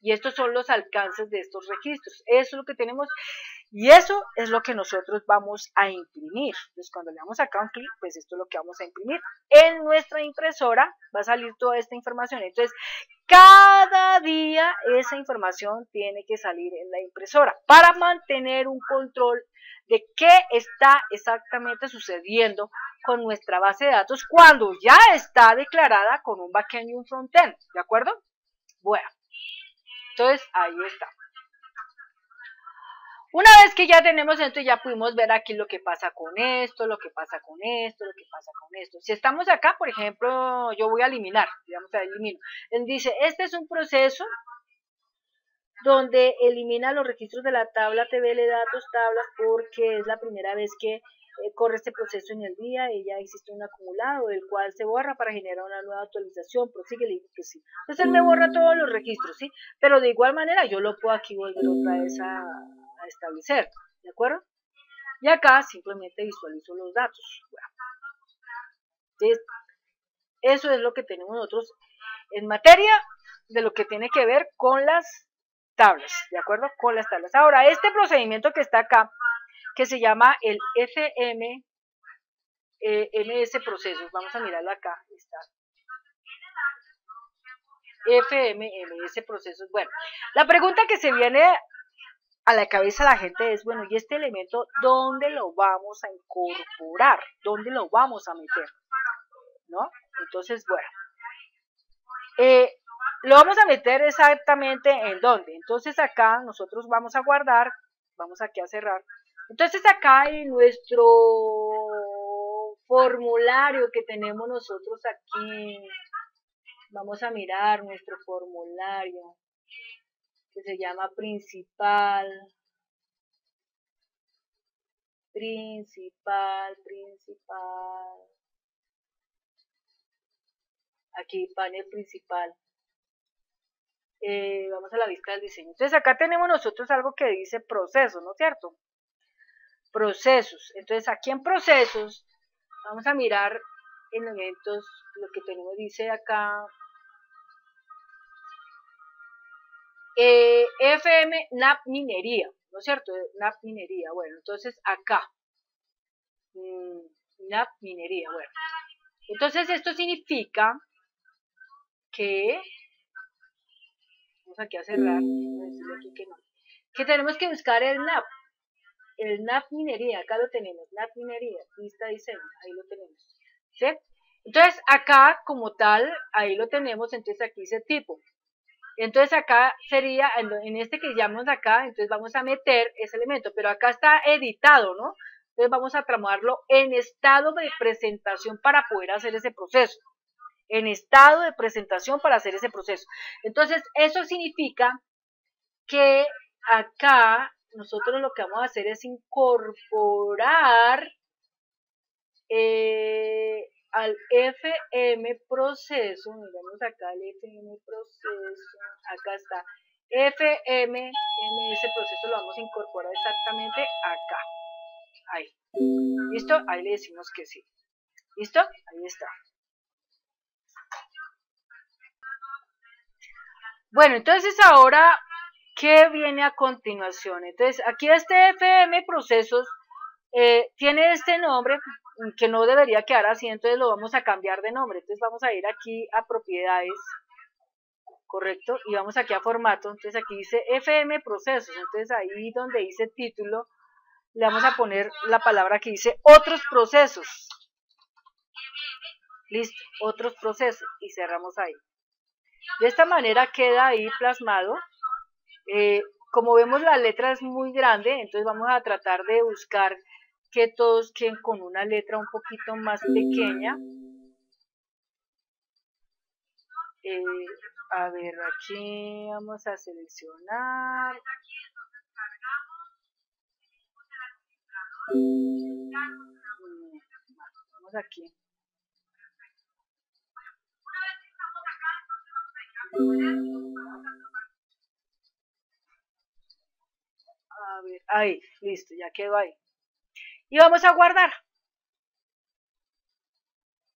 y estos son los alcances de estos registros. Eso es lo que tenemos y eso es lo que nosotros vamos a imprimir. Entonces, cuando le damos acá un clic, pues esto es lo que vamos a imprimir. En nuestra impresora va a salir toda esta información. Entonces, cada día esa información tiene que salir en la impresora para mantener un control de qué está exactamente sucediendo con nuestra base de datos cuando ya está declarada con un backend y un frontend. ¿De acuerdo? Bueno, entonces ahí está. Una vez que ya tenemos esto, ya pudimos ver aquí lo que pasa con esto, lo que pasa con esto, lo que pasa con esto. Si estamos acá, por ejemplo, yo voy a eliminar, digamos, elimino. Él dice, este es un proceso donde elimina los registros de la tabla TBL datos tablas porque es la primera vez que eh, corre este proceso en el día y ya existe un acumulado, el cual se borra para generar una nueva actualización, prosigue, le que sí. Entonces él me borra todos los registros, ¿sí? Pero de igual manera yo lo puedo aquí volver otra vez a, establecer, ¿de acuerdo? Y acá simplemente visualizo los datos. eso es lo que tenemos nosotros en materia de lo que tiene que ver con las tablas, ¿de acuerdo? Con las tablas. Ahora, este procedimiento que está acá, que se llama el FM, eh, procesos, vamos a mirarlo acá, está. FMMS procesos. Bueno, la pregunta que se viene a la cabeza de la gente es, bueno, ¿y este elemento dónde lo vamos a incorporar? ¿Dónde lo vamos a meter? ¿No? Entonces, bueno, eh, lo vamos a meter exactamente en dónde. Entonces acá nosotros vamos a guardar, vamos aquí a cerrar. Entonces acá en nuestro formulario que tenemos nosotros aquí, vamos a mirar nuestro formulario que se llama principal, principal, principal. Aquí, panel principal. Eh, vamos a la vista del diseño. Entonces acá tenemos nosotros algo que dice proceso, ¿no es cierto? Procesos. Entonces aquí en procesos vamos a mirar elementos, lo que tenemos dice acá Eh, FM NAP Minería, ¿no es cierto? NAP Minería, bueno, entonces acá. Mm, NAP Minería, bueno. Entonces esto significa que, vamos aquí a cerrar, que, que tenemos que buscar el NAP, el NAP Minería, acá lo tenemos, NAP Minería, lista diseño, ahí lo tenemos, ¿sí? Entonces acá como tal, ahí lo tenemos, entonces aquí dice tipo, entonces acá sería, en este que llamamos acá, entonces vamos a meter ese elemento, pero acá está editado, ¿no? Entonces vamos a tramarlo en estado de presentación para poder hacer ese proceso. en estado de presentación para hacer ese proceso. Entonces, eso significa que acá nosotros lo que vamos a hacer es incorporar eh, al FM proceso, miramos acá el FM proceso, acá está, FM, ese proceso lo vamos a incorporar exactamente acá, ahí, ¿listo? Ahí le decimos que sí, ¿listo? Ahí está. Bueno, entonces ahora, ¿qué viene a continuación? Entonces, aquí este FM procesos eh, tiene este nombre que no debería quedar así, entonces lo vamos a cambiar de nombre. Entonces vamos a ir aquí a propiedades, correcto, y vamos aquí a formato. Entonces aquí dice FM procesos, entonces ahí donde dice título, le vamos a poner la palabra que dice otros procesos. Listo, otros procesos, y cerramos ahí. De esta manera queda ahí plasmado. Eh, como vemos la letra es muy grande, entonces vamos a tratar de buscar que todos queden con una letra un poquito más pequeña. Eh, a ver, aquí vamos a seleccionar. Vamos aquí. A ver, ahí, listo, ya quedó ahí. Y vamos a guardar.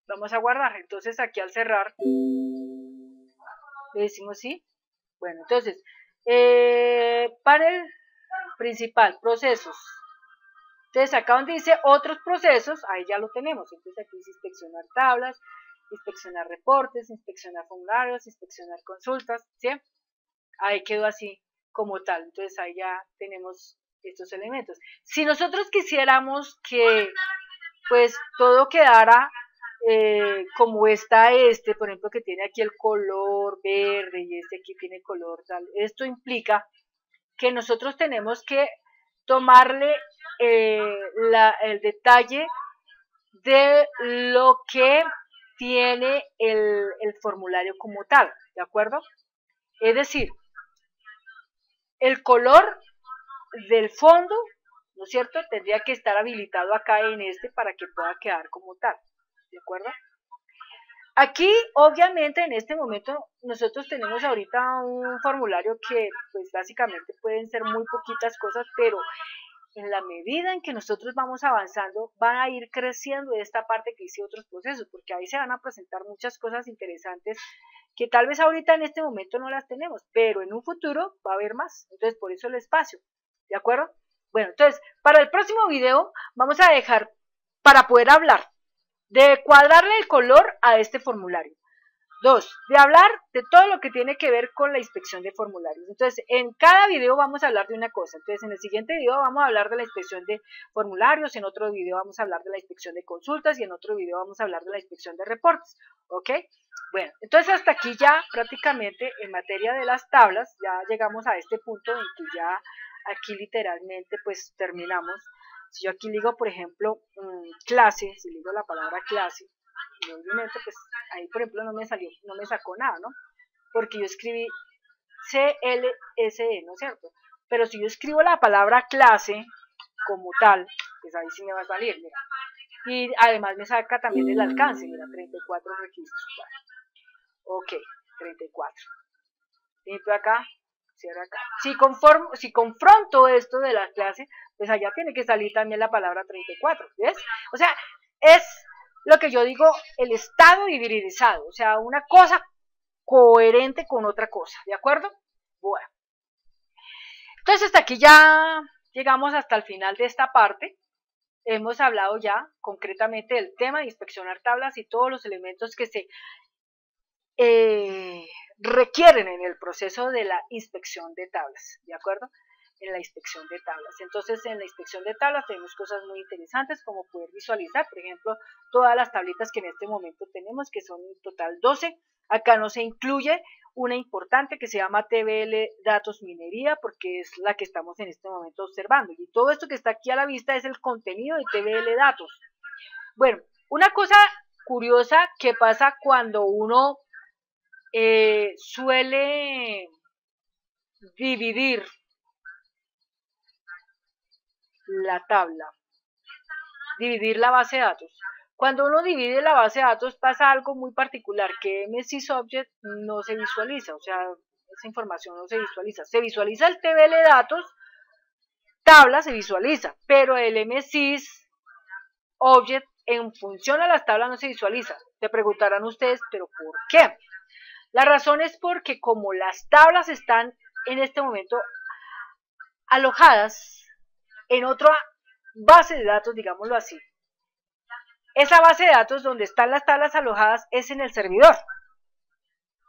Vamos a guardar. Entonces aquí al cerrar, le decimos sí. Bueno, entonces, eh, panel principal, procesos. Entonces acá donde dice otros procesos, ahí ya lo tenemos. Entonces aquí inspeccionar tablas, inspeccionar reportes, inspeccionar formularios, inspeccionar consultas, ¿sí? Ahí quedó así como tal. Entonces ahí ya tenemos estos elementos. Si nosotros quisiéramos que pues todo quedara eh, como está este, por ejemplo, que tiene aquí el color verde y este aquí tiene color tal, esto implica que nosotros tenemos que tomarle eh, el detalle de lo que tiene el, formulario como tal, ¿de acuerdo? Es decir, el color del fondo, ¿no es cierto? Tendría que estar habilitado acá en este para que pueda quedar como tal, ¿de acuerdo? Aquí, obviamente, en este momento, nosotros tenemos ahorita un formulario que, pues, básicamente pueden ser muy poquitas cosas, pero en la medida en que nosotros vamos avanzando, van a ir creciendo esta parte que hice otros procesos, porque ahí se van a presentar muchas cosas interesantes que tal vez ahorita en este momento no las tenemos, pero en un futuro va a haber más. Entonces, por eso el espacio, ¿de acuerdo? Bueno, entonces, para el próximo video vamos a dejar, para poder hablar, de cuadrarle el color a este formulario. Dos, de hablar de todo lo que tiene que ver con la inspección de formularios. Entonces, en cada video vamos a hablar de una cosa. Entonces, en el siguiente video vamos a hablar de la inspección de formularios, en otro video vamos a hablar de la inspección de consultas y en otro video vamos a hablar de la inspección de reportes. ¿Ok? Bueno, entonces hasta aquí ya prácticamente en materia de las tablas, ya llegamos a este punto en que ya aquí literalmente pues terminamos. Si yo aquí digo, por ejemplo, mm, clase, si digo la palabra clase, y obviamente pues ahí por ejemplo no me salió, no me sacó nada, ¿no? Porque yo escribí CLSE, ¿no es cierto? Pero si yo escribo la palabra clase como tal, pues ahí sí me va a salir, mira. Y además me saca también el alcance, mira, 34 registros. Ok, 34. Limpio acá, acá. Si, conformo, si confronto esto de la clase, pues allá tiene que salir también la palabra 34, ¿ves? O sea, es lo que yo digo, el estado hibridizado, o sea, una cosa coherente con otra cosa, ¿de acuerdo? Bueno. Entonces hasta aquí ya llegamos hasta el final de esta parte. Hemos hablado ya concretamente del tema de inspeccionar tablas y todos los elementos que se eh, requieren en el proceso de la inspección de tablas, ¿de acuerdo? en la inspección de tablas. Entonces, en la inspección de tablas tenemos cosas muy interesantes como poder visualizar, por ejemplo, todas las tablitas que en este momento tenemos, que son en total 12. Acá no se incluye una importante que se llama TBL Datos Minería, porque es la que estamos en este momento observando. Y todo esto que está aquí a la vista es el contenido de TBL Datos. Bueno, una cosa curiosa que pasa cuando uno eh, suele dividir la tabla, dividir la base de datos. Cuando uno divide la base de datos pasa algo muy particular, que Object no se visualiza, o sea, esa información no se visualiza. Se visualiza el TBL datos, tabla se visualiza, pero el MSys Object en función a las tablas no se visualiza. Te preguntarán ustedes, ¿pero por qué? La razón es porque como las tablas están en este momento alojadas en otra base de datos, digámoslo así, esa base de datos donde están las tablas alojadas es en el servidor.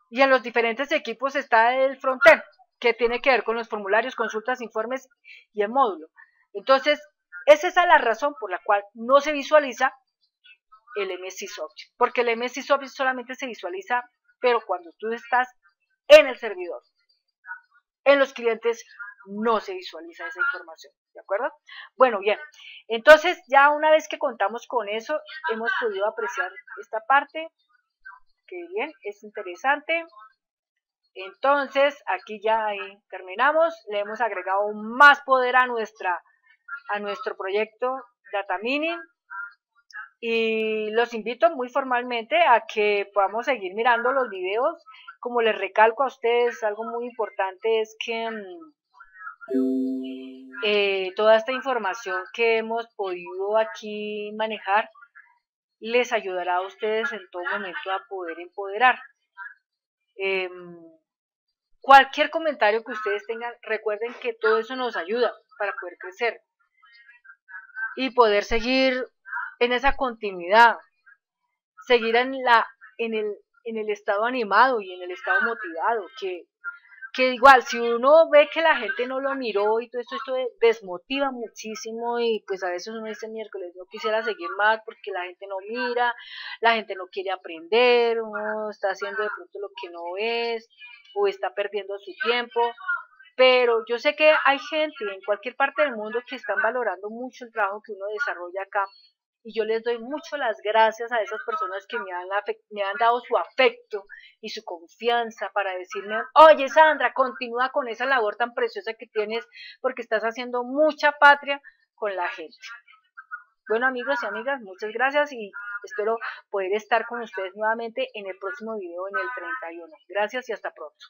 Y en los diferentes equipos está el frontend, que tiene que ver con los formularios, consultas, informes y el módulo. Entonces, es esa la razón por la cual no se visualiza el MSys Object, porque el MSys Object solamente se visualiza, pero cuando tú estás en el servidor. En los clientes no se visualiza esa información, ¿de acuerdo? Bueno, bien, entonces ya una vez que contamos con eso, hemos podido apreciar esta parte, que bien, es interesante. Entonces, aquí ya terminamos, le hemos agregado más poder a, nuestra, a nuestro proyecto Data Mining y los invito muy formalmente a que podamos seguir mirando los videos. Como les recalco a ustedes, algo muy importante es que mm, eh, toda esta información que hemos podido aquí manejar les ayudará a ustedes en todo momento a poder empoderar. Em, cualquier comentario que ustedes tengan, recuerden que todo eso nos ayuda para poder crecer y poder seguir en esa continuidad, seguir en, la, en, el, en el estado animado y en el estado motivado, que, que igual si uno ve que la gente no lo miró y todo esto, esto desmotiva muchísimo y pues a veces uno dice miércoles no quisiera seguir más porque la gente no mira, la gente no quiere aprender, uno está haciendo de pronto lo que no es o está perdiendo su tiempo, pero yo sé que hay gente en cualquier parte del mundo que están valorando mucho el trabajo que uno desarrolla acá y yo les doy mucho las gracias a esas personas que me han, me han dado su afecto y su confianza para decirme, oye Sandra, continúa con esa labor tan preciosa que tienes porque estás haciendo mucha patria con la gente. Bueno amigos y amigas, muchas gracias y espero poder estar con ustedes nuevamente en el próximo video en el 31. Gracias y hasta pronto.